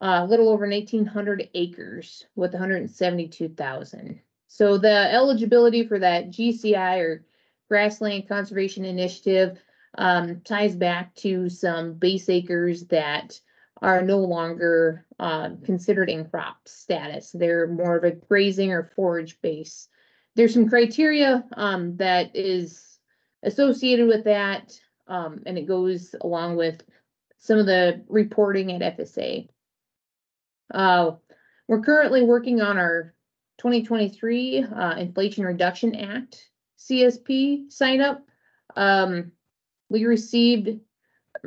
a little over nineteen hundred acres with hundred and seventy-two thousand. So the eligibility for that GCI or grassland conservation initiative um, ties back to some base acres that are no longer uh, considered in crop status. They're more of a grazing or forage base. There's some criteria um, that is associated with that, um, and it goes along with some of the reporting at FSA. Uh, we're currently working on our twenty twenty-three uh, Inflation Reduction Act CSP sign up. Um, we received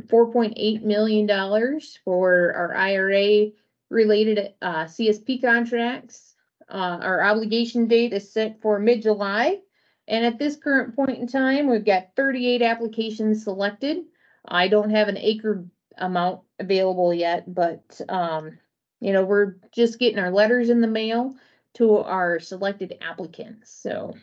four point eight million dollars for our IRA related uh CSP contracts. Uh, our obligation date is set for mid-July. And at this current point in time, we've got thirty-eight applications selected. I don't have an acre amount available yet, but um, you know, we're just getting our letters in the mail to our selected applicants, so.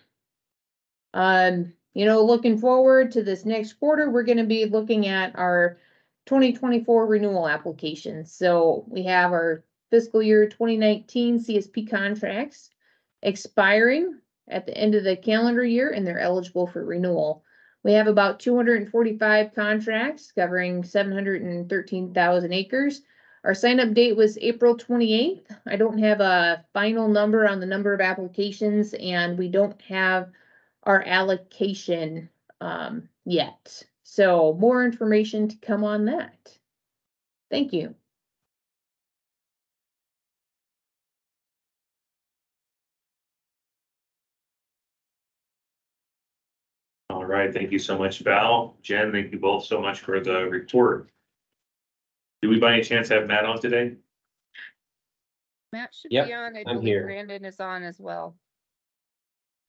Um, you know, looking forward to this next quarter, we're gonna be looking at our twenty twenty-four renewal applications. So we have our fiscal year twenty nineteen CSP contracts expiring at the end of the calendar year and they're eligible for renewal. We have about two hundred and forty-five contracts covering seven hundred and thirteen thousand acres. Our sign up date was April twenty-eighth. I don't have a final number on the number of applications and we don't have our allocation um yet. So more information to come on that. Thank you. All right, thank you so much, Val. Jen, thank you both so much for the report. Do we by any chance have Matt on today? Matt should Yep, be on. I I'm believe here. Brandon is on as well.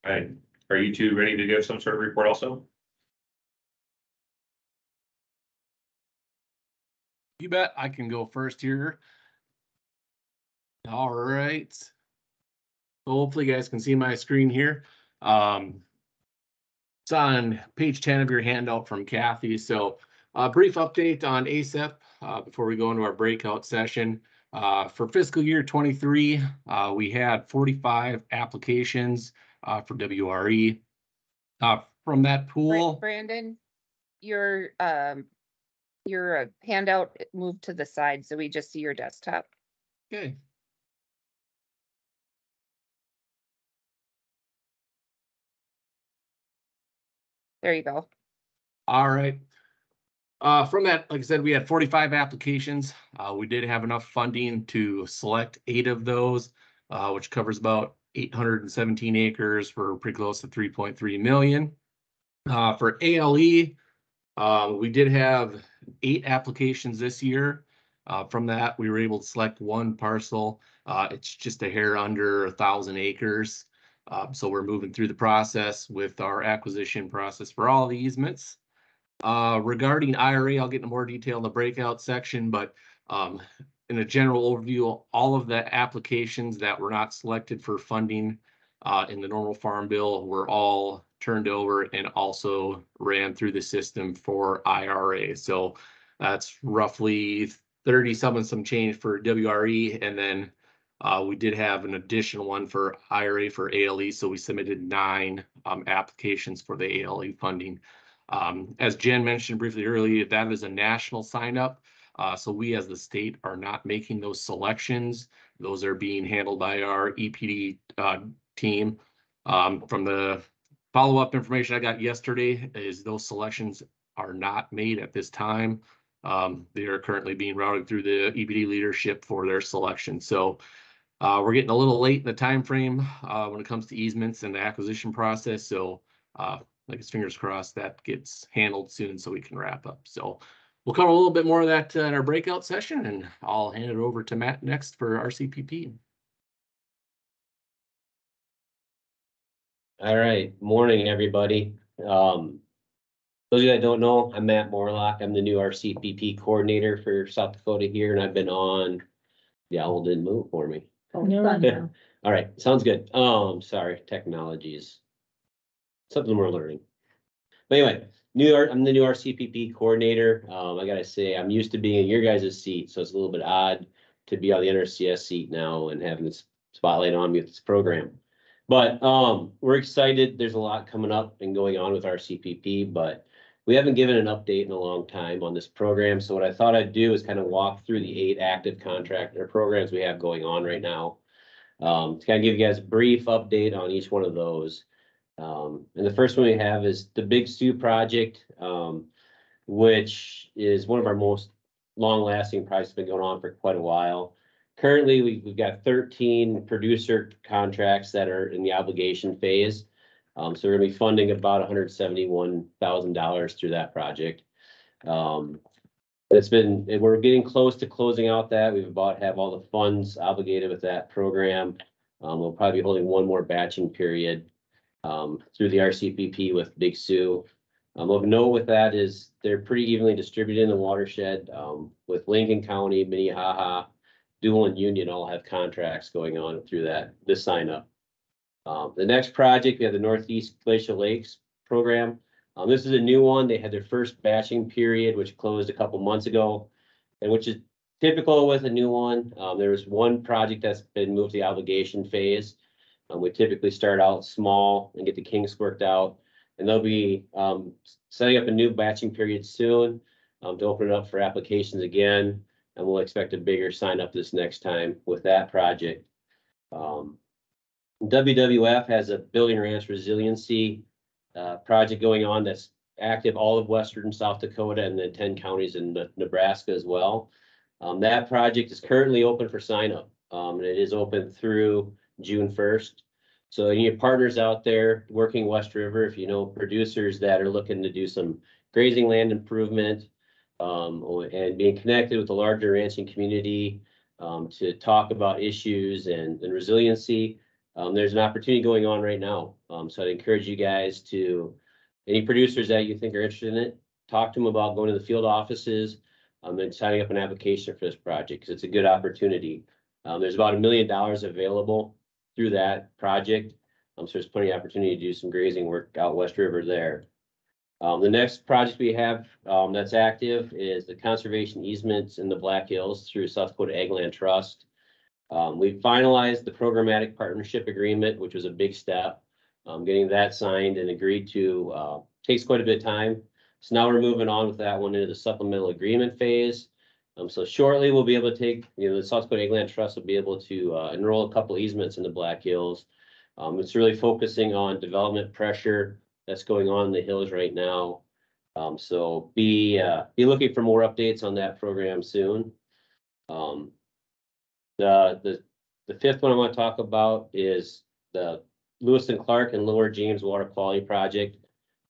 All right, are you two ready to give some sort of report also? You bet I can go first here. All right. So hopefully you guys can see my screen here. Um, it's on page ten of your handout from Kathy. So a brief update on ACEP, uh, before we go into our breakout session. Uh, for fiscal year twenty-three, uh, we had forty-five applications, uh, for WRE. Uh, from that pool. Brandon, your um, your uh, handout moved to the side, so we just see your desktop. Okay. There you go. All right. Uh, from that, like I said, we had forty-five applications. Uh, we did have enough funding to select eight of those, uh, which covers about eight hundred and seventeen acres for pretty close to three point three million. Uh, for ALE, uh, we did have eight applications this year. Uh, from that, we were able to select one parcel. It's just a hair under a thousand acres. Uh, so we're moving through the process with our acquisition process for all the easements. Uh, regarding IRA, I'll get into more detail in the breakout section, but um, in a general overview, all of the applications that were not selected for funding uh, in the normal farm bill were all turned over and also ran through the system for IRA. So that's roughly thirty some some change for WRE, and then uh, we did have an additional one for IRA for ALE, so we submitted nine um, applications for the ALE funding. Um, as Jen mentioned briefly earlier, that is a national sign up. Uh, so we as the state are not making those selections. Those are being handled by our EPD uh, team. Um, from the follow-up information I got yesterday is those selections are not made at this time. Um, they are currently being routed through the EPD leadership for their selection. So uh, we're getting a little late in the time frame uh, when it comes to easements and the acquisition process. So uh, like his fingers crossed that gets handled soon so we can wrap up. So we'll cover a little bit more of that uh, in our breakout session and I'll hand it over to Matt next for RCPP. All right, morning, everybody. Um, those of you that don't know, I'm Matt Morlock. I'm the new RCPP coordinator for South Dakota here, and I've been on The owl didn't move for me. Oh, No. fun. All right, sounds good. Um, sorry, technologies. Something we're learning. But anyway, new, I'm the new RCPP coordinator. Um, I gotta say, I'm used to being in your guys' seat, so it's a little bit odd to be on the NRCS seat now and having this spotlight on me with this program. But, um, we're excited. There's a lot coming up and going on with RCPP, but we haven't given an update in a long time on this program. So what I thought I'd do is kind of walk through the eight active contract or programs we have going on right now. Um, to kind of give you guys a brief update on each one of those. Um, and the first one we have is the Big Sioux project, um, which is one of our most long-lasting projects, that's been going on for quite a while. Currently, we, we've got thirteen producer contracts that are in the obligation phase. Um, so we're gonna be funding about hundred seventy-one thousand dollars through that project. Um, it's been, we're getting close to closing out that. We've about have all the funds obligated with that program. Um, we'll probably be holding one more batching period um, through the RCPP with Big Sioux. Um, of note with that is they're pretty evenly distributed in the watershed, um, with Lincoln County, Minnehaha, Deuel and Union all have contracts going on through that, this sign up. Um, the next project, we have the Northeast Glacial Lakes Program. Um, this is a new one. They had their first batching period, which closed a couple months ago. And which is typical with a new one. Um, there was one project that's been moved to the obligation phase. Um, we typically start out small and get the kinks worked out. And they'll be, um, setting up a new batching period soon, um, to open it up for applications again. And we'll expect a bigger sign up this next time with that project. Um, WWF has a building ranch resiliency, uh, project going on that's active all of western South Dakota and then ten counties in Ne- Nebraska as well. Um, that project is currently open for sign up, um, and it is open through June first. So any partners out there working West River, if you know producers that are looking to do some grazing land improvement, um, and being connected with the larger ranching community, um, to talk about issues and, and resiliency, um, there's an opportunity going on right now. Um, so I'd encourage you guys to, any producers that you think are interested in it, talk to them about going to the field offices, um, and signing up an application for this project, because it's a good opportunity. Um, there's about a million dollars available through that project. Um, so there's plenty of opportunity to do some grazing work out West River there. Um, the next project we have, um, that's active is the conservation easements in the Black Hills through South Dakota Ag Land Trust. Um, we finalized the programmatic partnership agreement, which was a big step. Um, getting that signed and agreed to, uh, takes quite a bit of time. So now we're moving on with that one into the supplemental agreement phase. Um, so shortly we'll be able to take, you know, the South Dakota Ag Land Trust will be able to, uh, enroll a couple easements in the Black Hills. Um, it's really focusing on development pressure that's going on in the hills right now. Um, so be, uh, be looking for more updates on that program soon. Um, the, the, the fifth one I want to talk about is the Lewis and Clark and Lower James Water Quality Project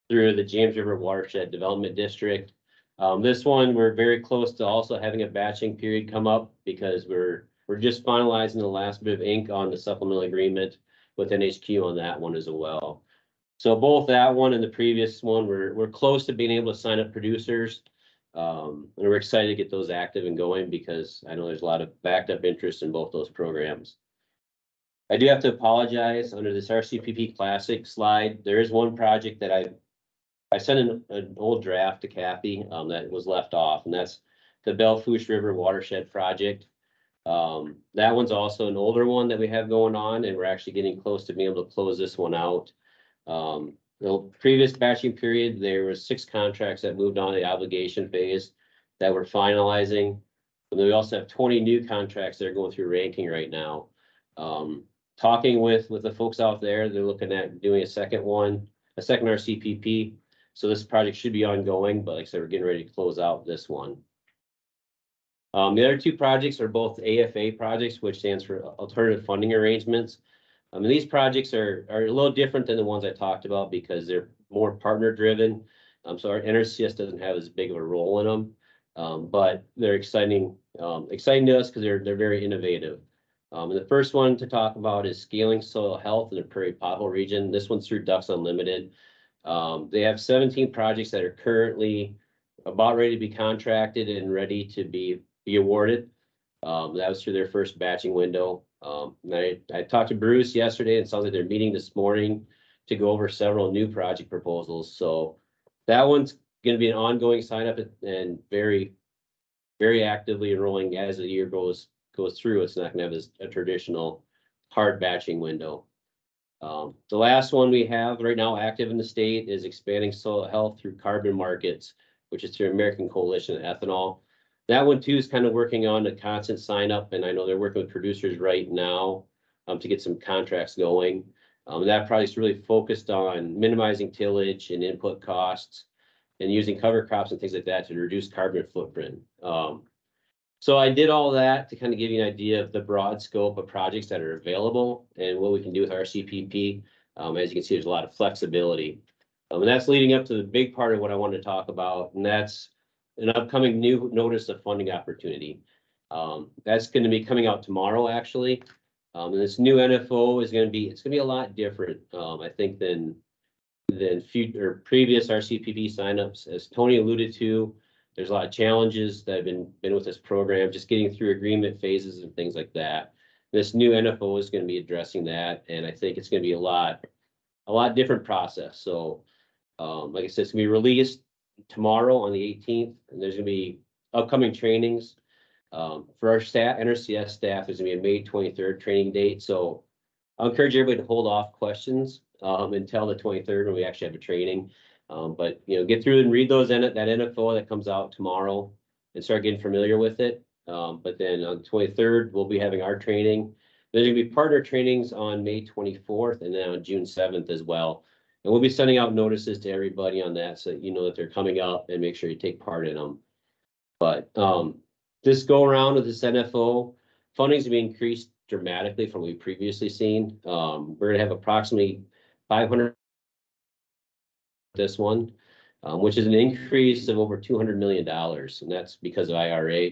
through the James River Watershed Development District. Um, this one, we're very close to also having a batching period come up because we're, we're just finalizing the last bit of ink on the supplemental agreement with NHQ on that one as well. So both that one and the previous one, we're, we're close to being able to sign up producers. Um, and we're excited to get those active and going because I know there's a lot of backed up interest in both those programs. I do have to apologize under this RCPP Classic slide. There is one project that I, I sent an, an old draft to Kathy, um, that was left off, and that's the Belle Fourche River Watershed Project. Um, that one's also an older one that we have going on, and we're actually getting close to being able to close this one out. Um, the previous batching period, there was six contracts that moved on to the obligation phase that we're finalizing. And then we also have twenty new contracts that are going through ranking right now. Um, talking with, with the folks out there, they're looking at doing a second one, a second RCPP. So this project should be ongoing, but like I said, we're getting ready to close out this one. Um, the other two projects are both AFA projects, which stands for Alternative Funding Arrangements. I mean, these projects are, are a little different than the ones I talked about because they're more partner driven. Um, so our NRCS doesn't have as big of a role in them. Um, but they're exciting, um, exciting to us because they're, they're very innovative. Um, and the first one to talk about is scaling soil health in the prairie pothole region. This one's through Ducks Unlimited. Um, they have seventeen projects that are currently about ready to be contracted and ready to be, be awarded. Um, that was through their first batching window. Um, I, I talked to Bruce yesterday and it sounds like they're meeting this morning to go over several new project proposals. So that one's gonna be an ongoing sign up and very, very actively enrolling as the year goes, goes through. It's not gonna have a traditional hard batching window. Um, the last one we have right now active in the state is expanding soil health through carbon markets, which is through American Coalition of Ethanol. That one too is kind of working on a constant sign up and I know they're working with producers right now um, to get some contracts going. Um, that project's really focused on minimizing tillage and input costs and using cover crops and things like that to reduce carbon footprint. Um, so I did all that to kind of give you an idea of the broad scope of projects that are available and what we can do with RCPP. Um, as you can see, there's a lot of flexibility. Um, and that's leading up to the big part of what I wanted to talk about, and that's an upcoming new notice of funding opportunity. Um, that's going to be coming out tomorrow, actually. Um, and this new NFO is going to be, it's going to be a lot different, um, I think, than than future previous RCPP signups. As Tony alluded to, there's a lot of challenges that have been been with this program, just getting through agreement phases and things like that. This new NFO is going to be addressing that, and I think it's going to be a lot, a lot different process. So, um, like I said, it's gonna be released tomorrow on the eighteenth, and there's gonna be upcoming trainings. Um, for our staff, NRCS staff, there's gonna be a May twenty-third training date, so I'll encourage everybody to hold off questions, um, until the twenty-third when we actually have a training. Um, but, you know, get through and read those, N that NFO that comes out tomorrow and start getting familiar with it. Um, but then on the twenty-third, we'll be having our training. There's gonna be partner trainings on May twenty-fourth and then on June seventh as well. And we'll be sending out notices to everybody on that, so that you know that they're coming up and make sure you take part in them. But, um, this go around with this NFO, funding's gonna be increased dramatically from what we've previously seen. Um, we're gonna have approximately five hundred this one, um, which is an increase of over two hundred million dollars, and that's because of IRA.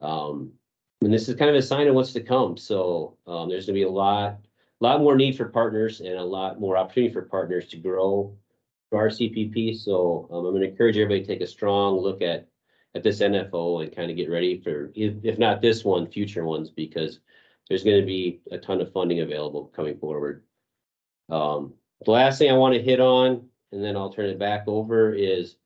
Um, and this is kind of a sign of what's to come, so, um, there's gonna be a lot, lot more need for partners and a lot more opportunity for partners to grow RCPP, so, um, I'm gonna encourage everybody to take a strong look at, at this NFO and kind of get ready for, if, if not this one, future ones, because there's gonna be a ton of funding available coming forward. Um, the last thing I want to hit on, and then I'll turn it back over, is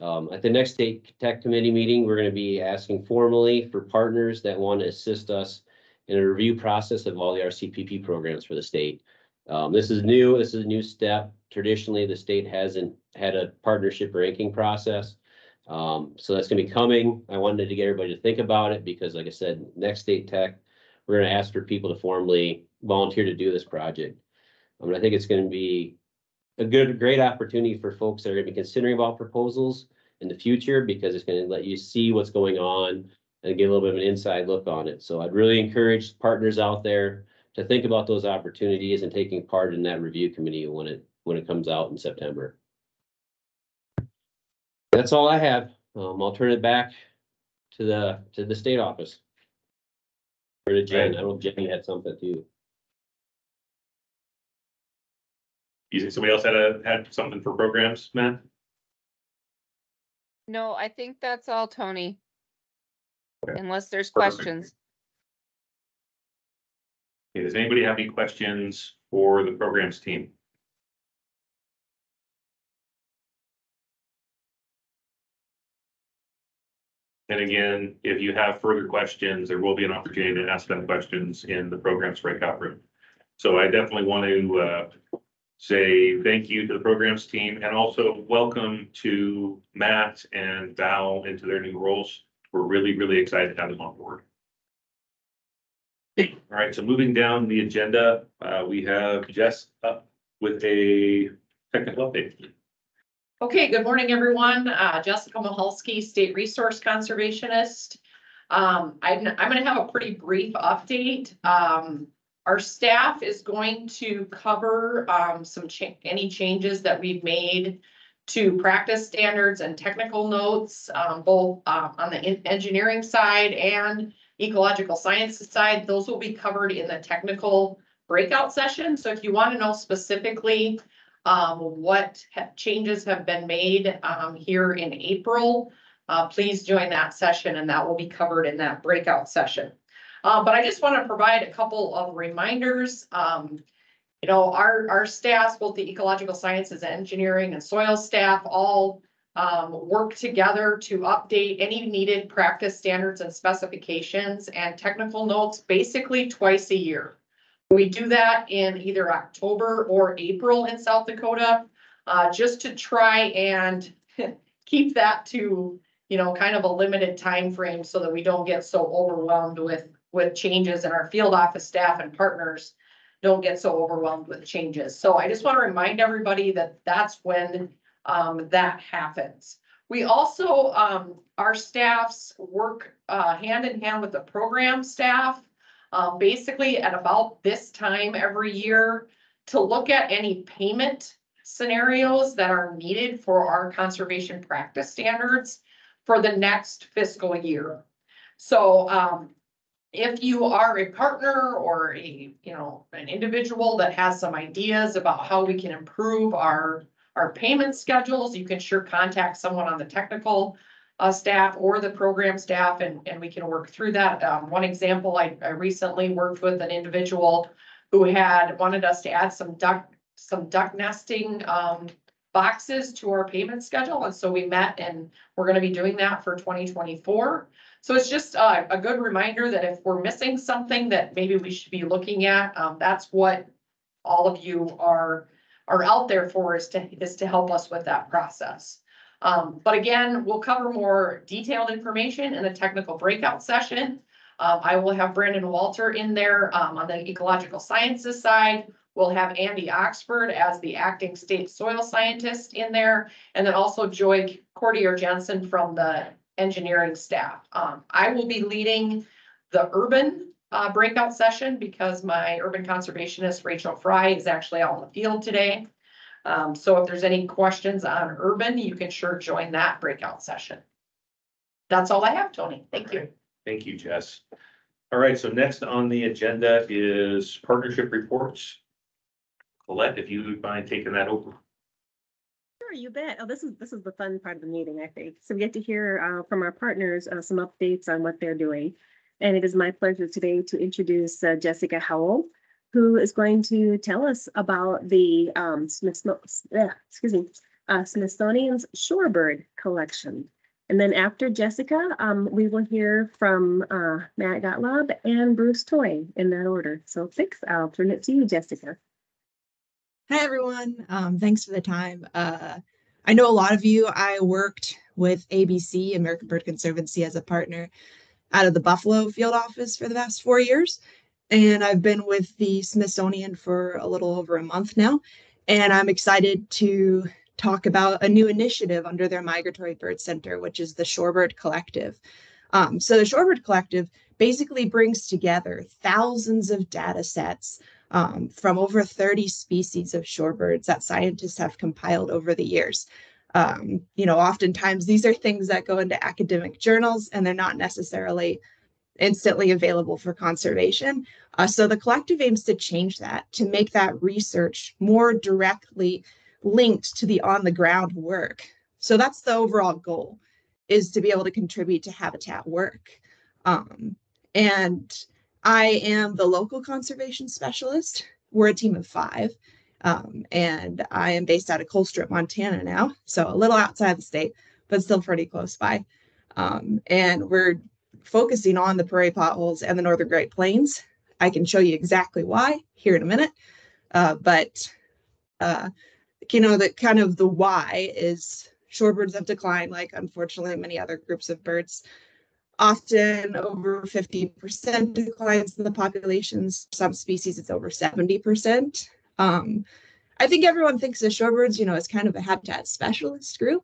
um, at the next state tech committee meeting, we're gonna be asking formally for partners that want to assist us in a review process of all the RCPP programs for the state. Um, this is new, this is a new step. Traditionally, the state hasn't had a partnership ranking process. Um, so that's gonna be coming. I wanted to get everybody to think about it because like I said, next state tech, we're gonna ask for people to formally volunteer to do this project. I mean, I think it's gonna be a good, great opportunity for folks that are gonna be considering about proposals in the future because it's gonna let you see what's going on and get a little bit of an inside look on it. So I'd really encourage partners out there to think about those opportunities and taking part in that review committee when it, when it comes out in September. That's all I have. Um, I'll turn it back to the, to the state office. Or to Jen, I don't know if Jenny had something too. You think somebody else had a, had something for programs, Matt? No, I think that's all, Tony. Okay. Unless there's Perfect. questions. Okay, Does anybody have any questions for the programs team? And again, if you have further questions, there will be an opportunity to ask them questions in the programs breakout room. So I definitely want to uh, say thank you to the programs team and also welcome to Matt and Val into their new roles. We're really, really excited to have them on board. All right, so moving down the agenda, uh, we have Jess up with a technical update. Okay, good morning, everyone. Uh, Jessica Mahalski, State Resource Conservationist. Um, I'm, I'm gonna have a pretty brief update. Um, our staff is going to cover, um, some cha- any changes that we've made to practice standards and technical notes, um, both, uh, on the en- engineering side and ecological sciences side. Those will be covered in the technical breakout session. So if you want to know specifically um, what ha- changes have been made, um, here in April. uh, please join that session and that will be covered in that breakout session. Uh, but I just want to provide a couple of reminders. Um, you know, our, our staffs, both the ecological sciences, engineering and soil staff, all um, work together to update any needed practice standards and specifications and technical notes basically twice a year. We do that in either October or April in South Dakota, uh, just to try and keep that to, you know, kind of a limited time frame so that we don't get so overwhelmed with, with changes and our field office staff and partners don't get so overwhelmed with changes. So I just want to remind everybody that that's when um, that happens. We also, um, our staffs work, uh, hand in hand with the program staff. Um, basically at about this time every year to look at any payment scenarios that are needed for our conservation practice standards for the next fiscal year. So, um, if you are a partner or a, you know, an individual that has some ideas about how we can improve our our payment schedules, you can sure contact someone on the technical uh, staff or the program staff and, and we can work through that. Um, one example, I, I recently worked with an individual who had wanted us to add some duck, some duck nesting, um, boxes to our payment schedule. And so we met and we're gonna be doing that for twenty twenty-four. So it's just a, a good reminder that if we're missing something that maybe we should be looking at, um, that's what all of you are are out there for is to, is to help us with that process. Um, but again, we'll cover more detailed information in the technical breakout session. Um, I will have Brandon Walter in there, um, on the ecological sciences side. We'll have Andy Oxford as the acting state soil scientist in there, and then also Joy Cordier Jensen from the engineering staff. Um, I will be leading the urban uh, breakout session because my urban conservationist Rachel Fry is actually out in the field today. Um, so if there's any questions on urban, you can sure join that breakout session. That's all I have, Tony. Thank you. Thank you, Jess. All right, so next on the agenda is partnership reports. Colette, if you would mind taking that over. Sure, you bet. Oh, this is, this is the fun part of the meeting, I think. So we get to hear uh, from our partners uh, some updates on what they're doing. And it is my pleasure today to introduce uh, Jessica Howell, who is going to tell us about the um, excuse me, uh, Smithsonian's Shorebird Collective. And then after Jessica, um, we will hear from uh, Matt Gottlob and Bruce Toy in that order. So thanks. I'll turn it to you, Jessica. Hi, everyone. Um, thanks for the time. Uh, I know a lot of you, I worked with ABC, American Bird Conservancy, as a partner out of the Buffalo field office for the past four years. And I've been with the Smithsonian for a little over a month now. And I'm excited to talk about a new initiative under their Migratory Bird Center, which is the Shorebird Collective. Um, so the Shorebird Collective basically brings together thousands of data sets um, from over 30 species of shorebirds that scientists have compiled over the years. Um, you know, oftentimes these are things that go into academic journals and they're not necessarily instantly available for conservation. Uh, so the collective aims to change that, to make that research more directly linked to the on the ground work. So that's the overall goal is to be able to contribute to habitat work. Um, and I am the local conservation specialist. We're a team of five. Um, and I am based out of Colstrip, Montana now, so a little outside the state, but still pretty close by. Um, and we're focusing on the prairie potholes and the northern Great Plains. I can show you exactly why here in a minute, uh, but uh, you know that kind of the why is shorebirds have declined, like unfortunately many other groups of birds. Often over 50% declines in the populations. Some species it's over 70%. Um, I think everyone thinks of shorebirds, you know, as kind of a habitat specialist group.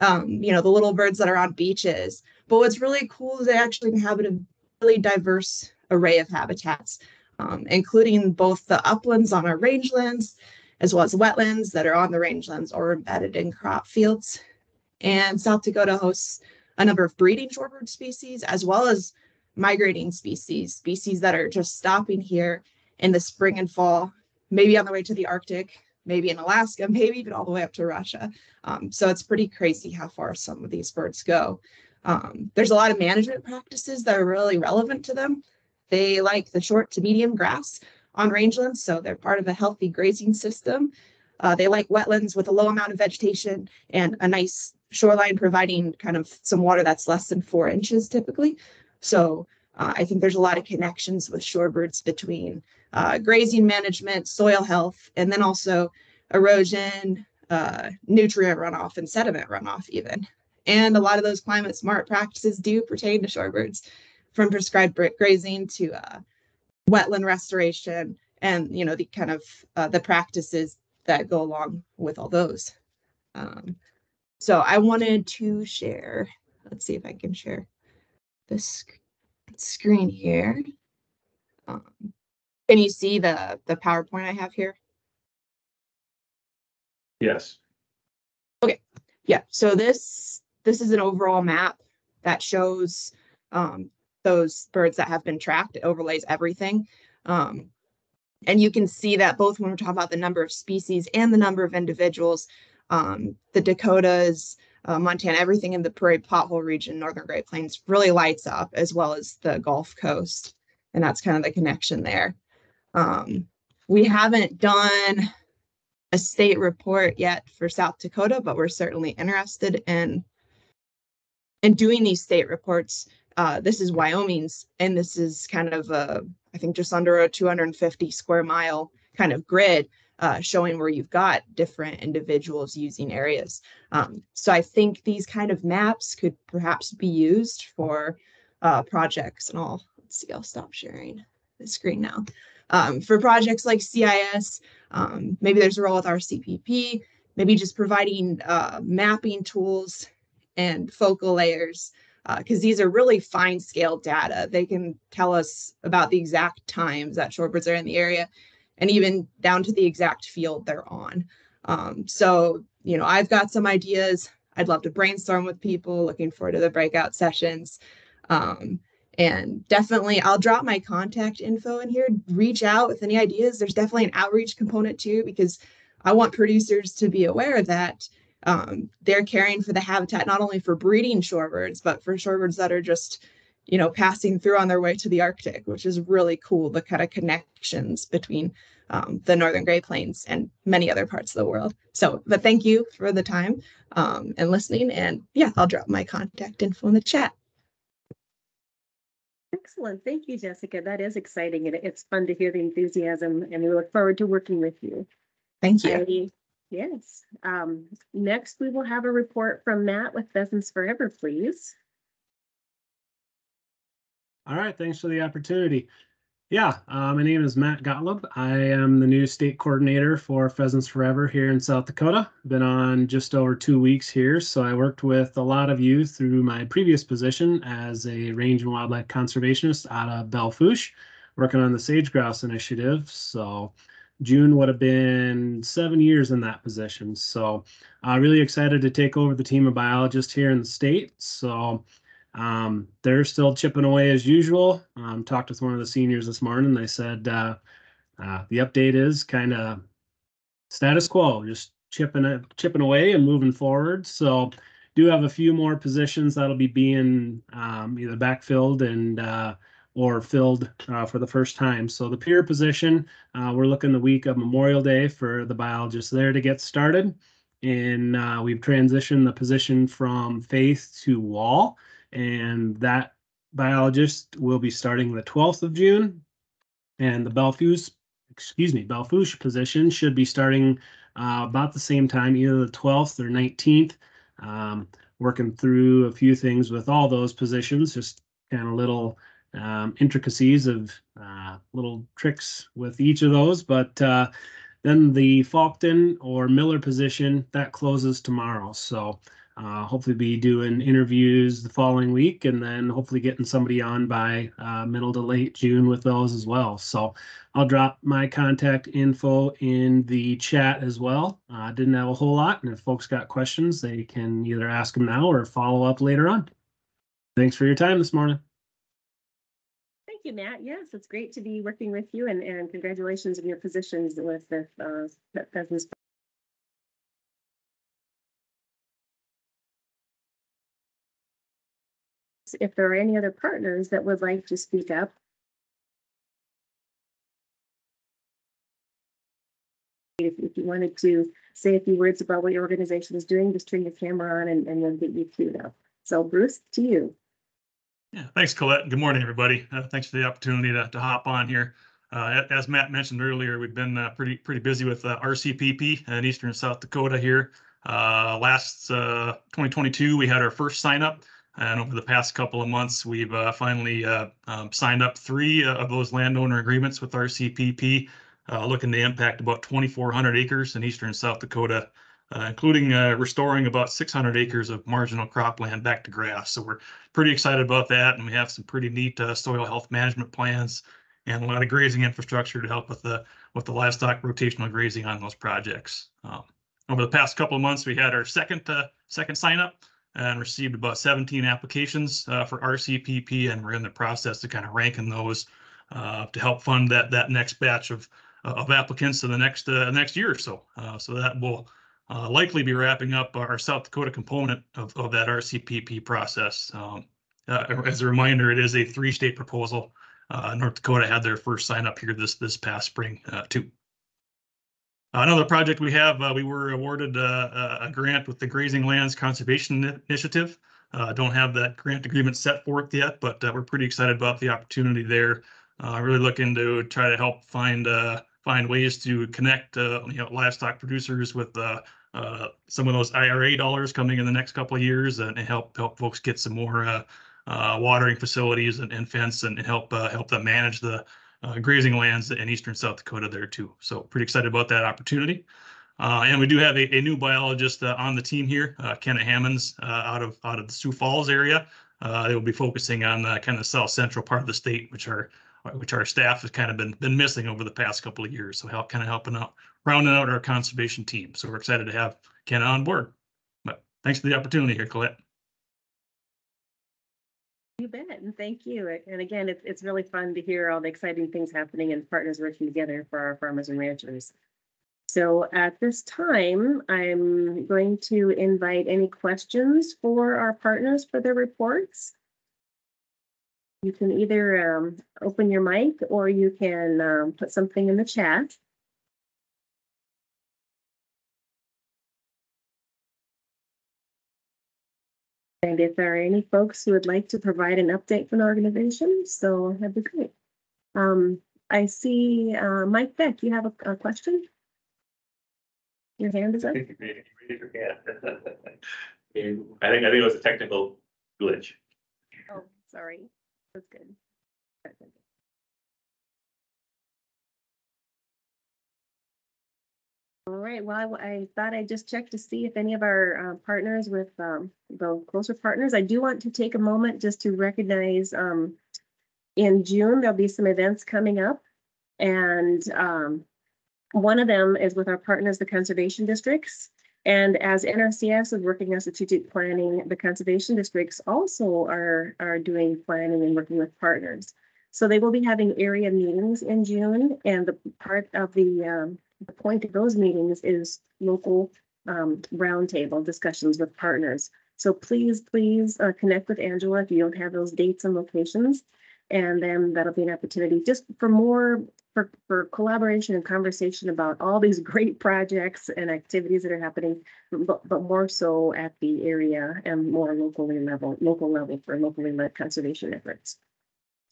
Um, you know, the little birds that are on beaches. But what's really cool is they actually inhabit a really diverse array of habitats, um, including both the uplands on our rangelands, as well as wetlands that are on the rangelands or embedded in crop fields. And South Dakota hosts a number of breeding shorebird species, as well as migrating species, species that are just stopping here in the spring and fall maybe on the way to the Arctic maybe in Alaska, maybe even all the way up to Russia. Um, so it's pretty crazy how far some of these birds go. Um, there's a lot of management practices that are really relevant to them. They like the short to medium grass on rangelands, so they're part of a healthy grazing system. Uh, they like wetlands with a low amount of vegetation and a nice shoreline providing kind of some water that's less than four inches typically. So uh, I think there's a lot of connections with shorebirds between uh, grazing management, soil health, and then also erosion, uh, nutrient runoff, and sediment runoff, even. And a lot of those climate smart practices do pertain to shorebirds, from prescribed grazing to uh, wetland restoration, and you know the kind of uh, the practices that go along with all those. Um, so I wanted to share. Let's see if I can share this sc- screen here. Um, can you see the the PowerPoint I have here? Yes. Okay. Yeah, so this this is an overall map that shows um, those birds that have been tracked. It overlays everything. Um, and you can see that both when we're talking about the number of species and the number of individuals, um, the Dakotas, uh, Montana, everything in the Prairie Pothole region, Northern Great Plains really lights up, as well as the Gulf Coast. And that's kind of the connection there. Um, we haven't done a state report yet for South Dakota, but we're certainly interested in in doing these state reports. Uh, this is Wyoming's, and this is kind of a, I think just under a 250 square mile kind of grid uh, showing where you've got different individuals using areas. Um, so I think these kind of maps could perhaps be used for uh, projects and all. Let's see, I'll stop sharing the screen now. Um, for projects like CIS, um, maybe there's a role with RCPP, maybe just providing uh, mapping tools and focal layers, because these are really fine scale data. They can tell us about the exact times that shorebirds are in the area and even down to the exact field they're on. Um, so, you know, I've got some ideas. I'd love to brainstorm with people, looking forward to the breakout sessions. Um, and definitely, I'll drop my contact info in here. Reach out with any ideas. There's definitely an outreach component too, because I want producers to be aware that um, they're caring for the habitat not only for breeding shorebirds, but for shorebirds that are just, you know, passing through on their way to the Arctic, which is really cool. The kind of connections between um, the Northern Great Plains and many other parts of the world. So, but thank you for the time um, and listening. And yeah, I'll drop my contact info in the chat. Excellent. Thank you, Jessica. That is exciting and it's fun to hear the enthusiasm and we look forward to working with you. Thank you. I- Yes. Um, next, we will have a report from Matt with Pheasants Forever, please. All right, thanks for the opportunity. Yeah, uh, my name is Matt Gottlieb. I am the new state coordinator for Pheasants Forever here in South Dakota. Been on just over two weeks here, so I worked with a lot of you through my previous position as a range and wildlife conservationist out of Belle Fourche, working on the sage grouse initiative. So June would have been seven years in that position. So uh, really excited to take over the team of biologists here in the state. So um, they're still chipping away as usual. Um, talked with one of the seniors this morning. They said uh, uh, the update is kind of status quo, just chipping chipping away and moving forward. So do have a few more positions that'll be being um, either backfilled and uh, or filled uh, for the first time. So the Pierre position, uh, we're looking the week of Memorial Day for the biologists there to get started. And uh, we've transitioned the position from Faith to Wall and that biologist will be starting the 12th of June. And the Belfuse, excuse me, Belle Fourche position should be starting uh, about the same time, either the 12th or 19th. Um, working through a few things with all those positions, just kind of little um, intricacies of uh, little tricks with each of those. But uh, then the Falkton or Miller position that closes tomorrow. So uh, hopefully be doing interviews the following week and then hopefully getting somebody on by uh, middle to late June with those as well. So I'll drop my contact info in the chat as well. I uh, didn't have a whole lot and if folks got questions, they can either ask them now or follow up later on. Thanks for your time this morning. Thank you, Matt. Yes, it's great to be working with you and, and congratulations on your positions with the uh, if there are any other partners that would like to speak up. If, if you wanted to say a few words about what your organization is doing, just turn your camera on and, and we'll get you queued up. So Bruce, to you. Yeah, thanks Colette. Good morning, everybody. Uh, thanks for the opportunity to, to hop on here. Uh, as Matt mentioned earlier, we've been uh, pretty, pretty busy with uh, RCPP in Eastern South Dakota here. Uh, last uh, 2022, we had our first sign up. And over the past couple of months, we've uh, finally uh, um, signed up three uh, of those landowner agreements with RCPP, uh, looking to impact about 2,400 acres in Eastern South Dakota, uh, including restoring about 600 acres of marginal cropland back to grass. So we're pretty excited about that, and we have some pretty neat soil health management plans and a lot of grazing infrastructure to help with the with the livestock rotational grazing on those projects. Um, over the past couple of months, we had our second uh, second sign up and received about 17 applications uh, for RCPP, and we're in the process of kind of ranking those uh, to help fund that that next batch of of applicants in the next uh, next year or so. Uh, so that will uh, likely be wrapping up our South Dakota component of, of that RCPP process. Um, uh, as a reminder, it is a three-state proposal. Uh, North Dakota had their first sign up here this this past spring uh, too. Another project we have, uh, we were awarded uh, a grant with the Grazing Lands Conservation Initiative. Uh, don't have that grant agreement set forth yet, but uh, we're pretty excited about the opportunity there. Uh, really looking to try to help find uh, find ways to connect uh, you know livestock producers with uh, uh, some of those IRA dollars coming in the next couple of years and, and help help folks get some more uh, uh, watering facilities and, and fence and, help uh, help them manage the uh, grazing lands in eastern South Dakota there too. So pretty excited about that opportunity. Uh, and we do have a, a new biologist uh, on the team here, uh, Kenneth Hammonds, uh, out of out of the Sioux Falls area. Uh, they will be focusing on the kind of south central part of the state, which are which our staff has kind of been been missing over the past couple of years. So help kind of helping out, rounding out our conservation team. So we're excited to have Ken on board. But thanks for the opportunity here, Colette. You bet, and thank you. And again, it's, it's really fun to hear all the exciting things happening and partners working together for our farmers and ranchers. So at this time, I'm going to invite any questions for our partners for their reports. You can either um, open your mic or you can um, put something in the chat. And if there are any folks who would like to provide an update from the organization, so that'd be great. Um, I see, uh, Mike Beck, you have a, a question? Your hand is up? I think, I think it was a technical glitch. Oh, sorry. That's good. All right, well, I, I thought I'd just check to see if any of our uh, partners with um, the closer partners, I do want to take a moment just to recognize um, in June, there'll be some events coming up. And um, one of them is with our partners, the conservation districts. And as NRCS is working on strategic planning, the conservation districts also are, are doing planning and working with partners. So they will be having area meetings in June and the part of the, um, the point of those meetings is local um, roundtable discussions with partners. So please, please uh, connect with Angela if you don't have those dates and locations. And then that'll be an opportunity just for more, for, for collaboration and conversation about all these great projects and activities that are happening, but, but more so at the area and more locally level, local level for locally led conservation efforts.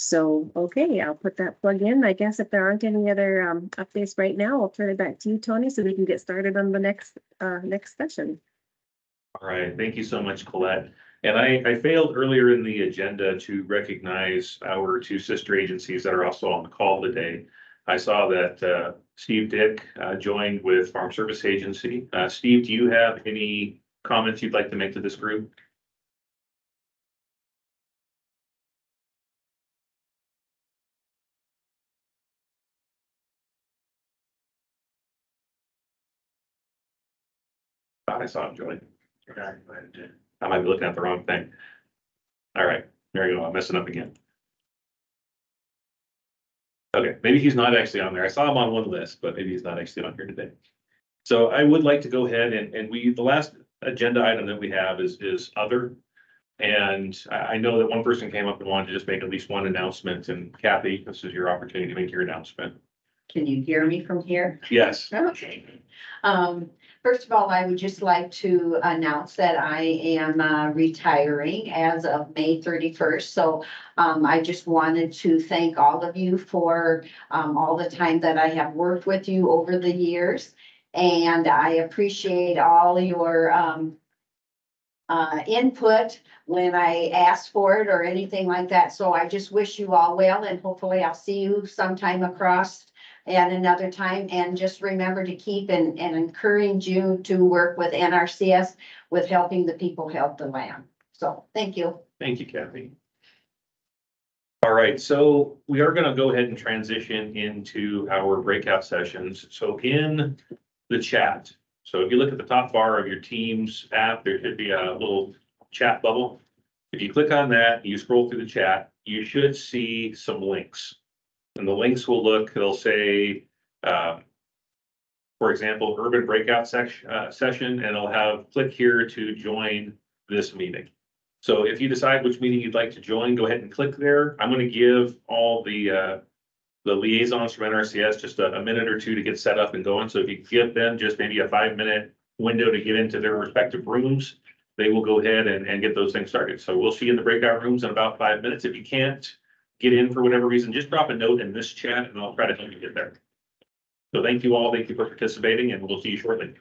So, okay, I'll put that plug in. I guess if there aren't any other um, updates right now, I'll turn it back to you, Tony, so we can get started on the next, uh, next session. All right, thank you so much, Colette. And I, I failed earlier in the agenda to recognize our two sister agencies that are also on the call today. I saw that uh, Steve Dick uh, joined with Farm Service Agency. Uh, Steve, do you have any comments you'd like to make to this group? Thought I saw him join. I might be looking at the wrong thing. All right, there you go. I'm messing up again. Okay, maybe he's not actually on there. I saw him on one list, but maybe he's not actually on here today. So I would like to go ahead and, and we, the last agenda item that we have is, is other. And I, I know that one person came up and wanted to just make at least one announcement, and Kathy, this is your opportunity to make your announcement. Can you hear me from here? Yes. Okay. Um, first of all, I would just like to announce that I am uh, retiring as of May thirty-first. So um, I just wanted to thank all of you for um, all the time that I have worked with you over the years. And I appreciate all your um, uh, input when I asked for it or anything like that. So I just wish you all well and hopefully I'll see you sometime across at another time. And just remember to keep and, and encourage you to work with NRCS with helping the people help the land. So, thank you. Thank you, Kathy. All right, so we are gonna go ahead and transition into our breakout sessions. So in the chat, so if you look at the top bar of your Teams app, there should be a little chat bubble. If you click on that, you scroll through the chat, you should see some links. And the links will look, they'll say, uh, for example, urban breakout uh, session, and it'll have click here to join this meeting. So if you decide which meeting you'd like to join, go ahead and click there. I'm gonna give all the, uh, the liaisons from NRCS just a, a minute or two to get set up and going. So if you give them just maybe a five minute window to get into their respective rooms, they will go ahead and, and get those things started. So we'll see you in the breakout rooms in about five minutes. If you can't get in for whatever reason, just drop a note in this chat and I'll try to help you get there. So thank you all. Thank you for participating and we'll see you shortly.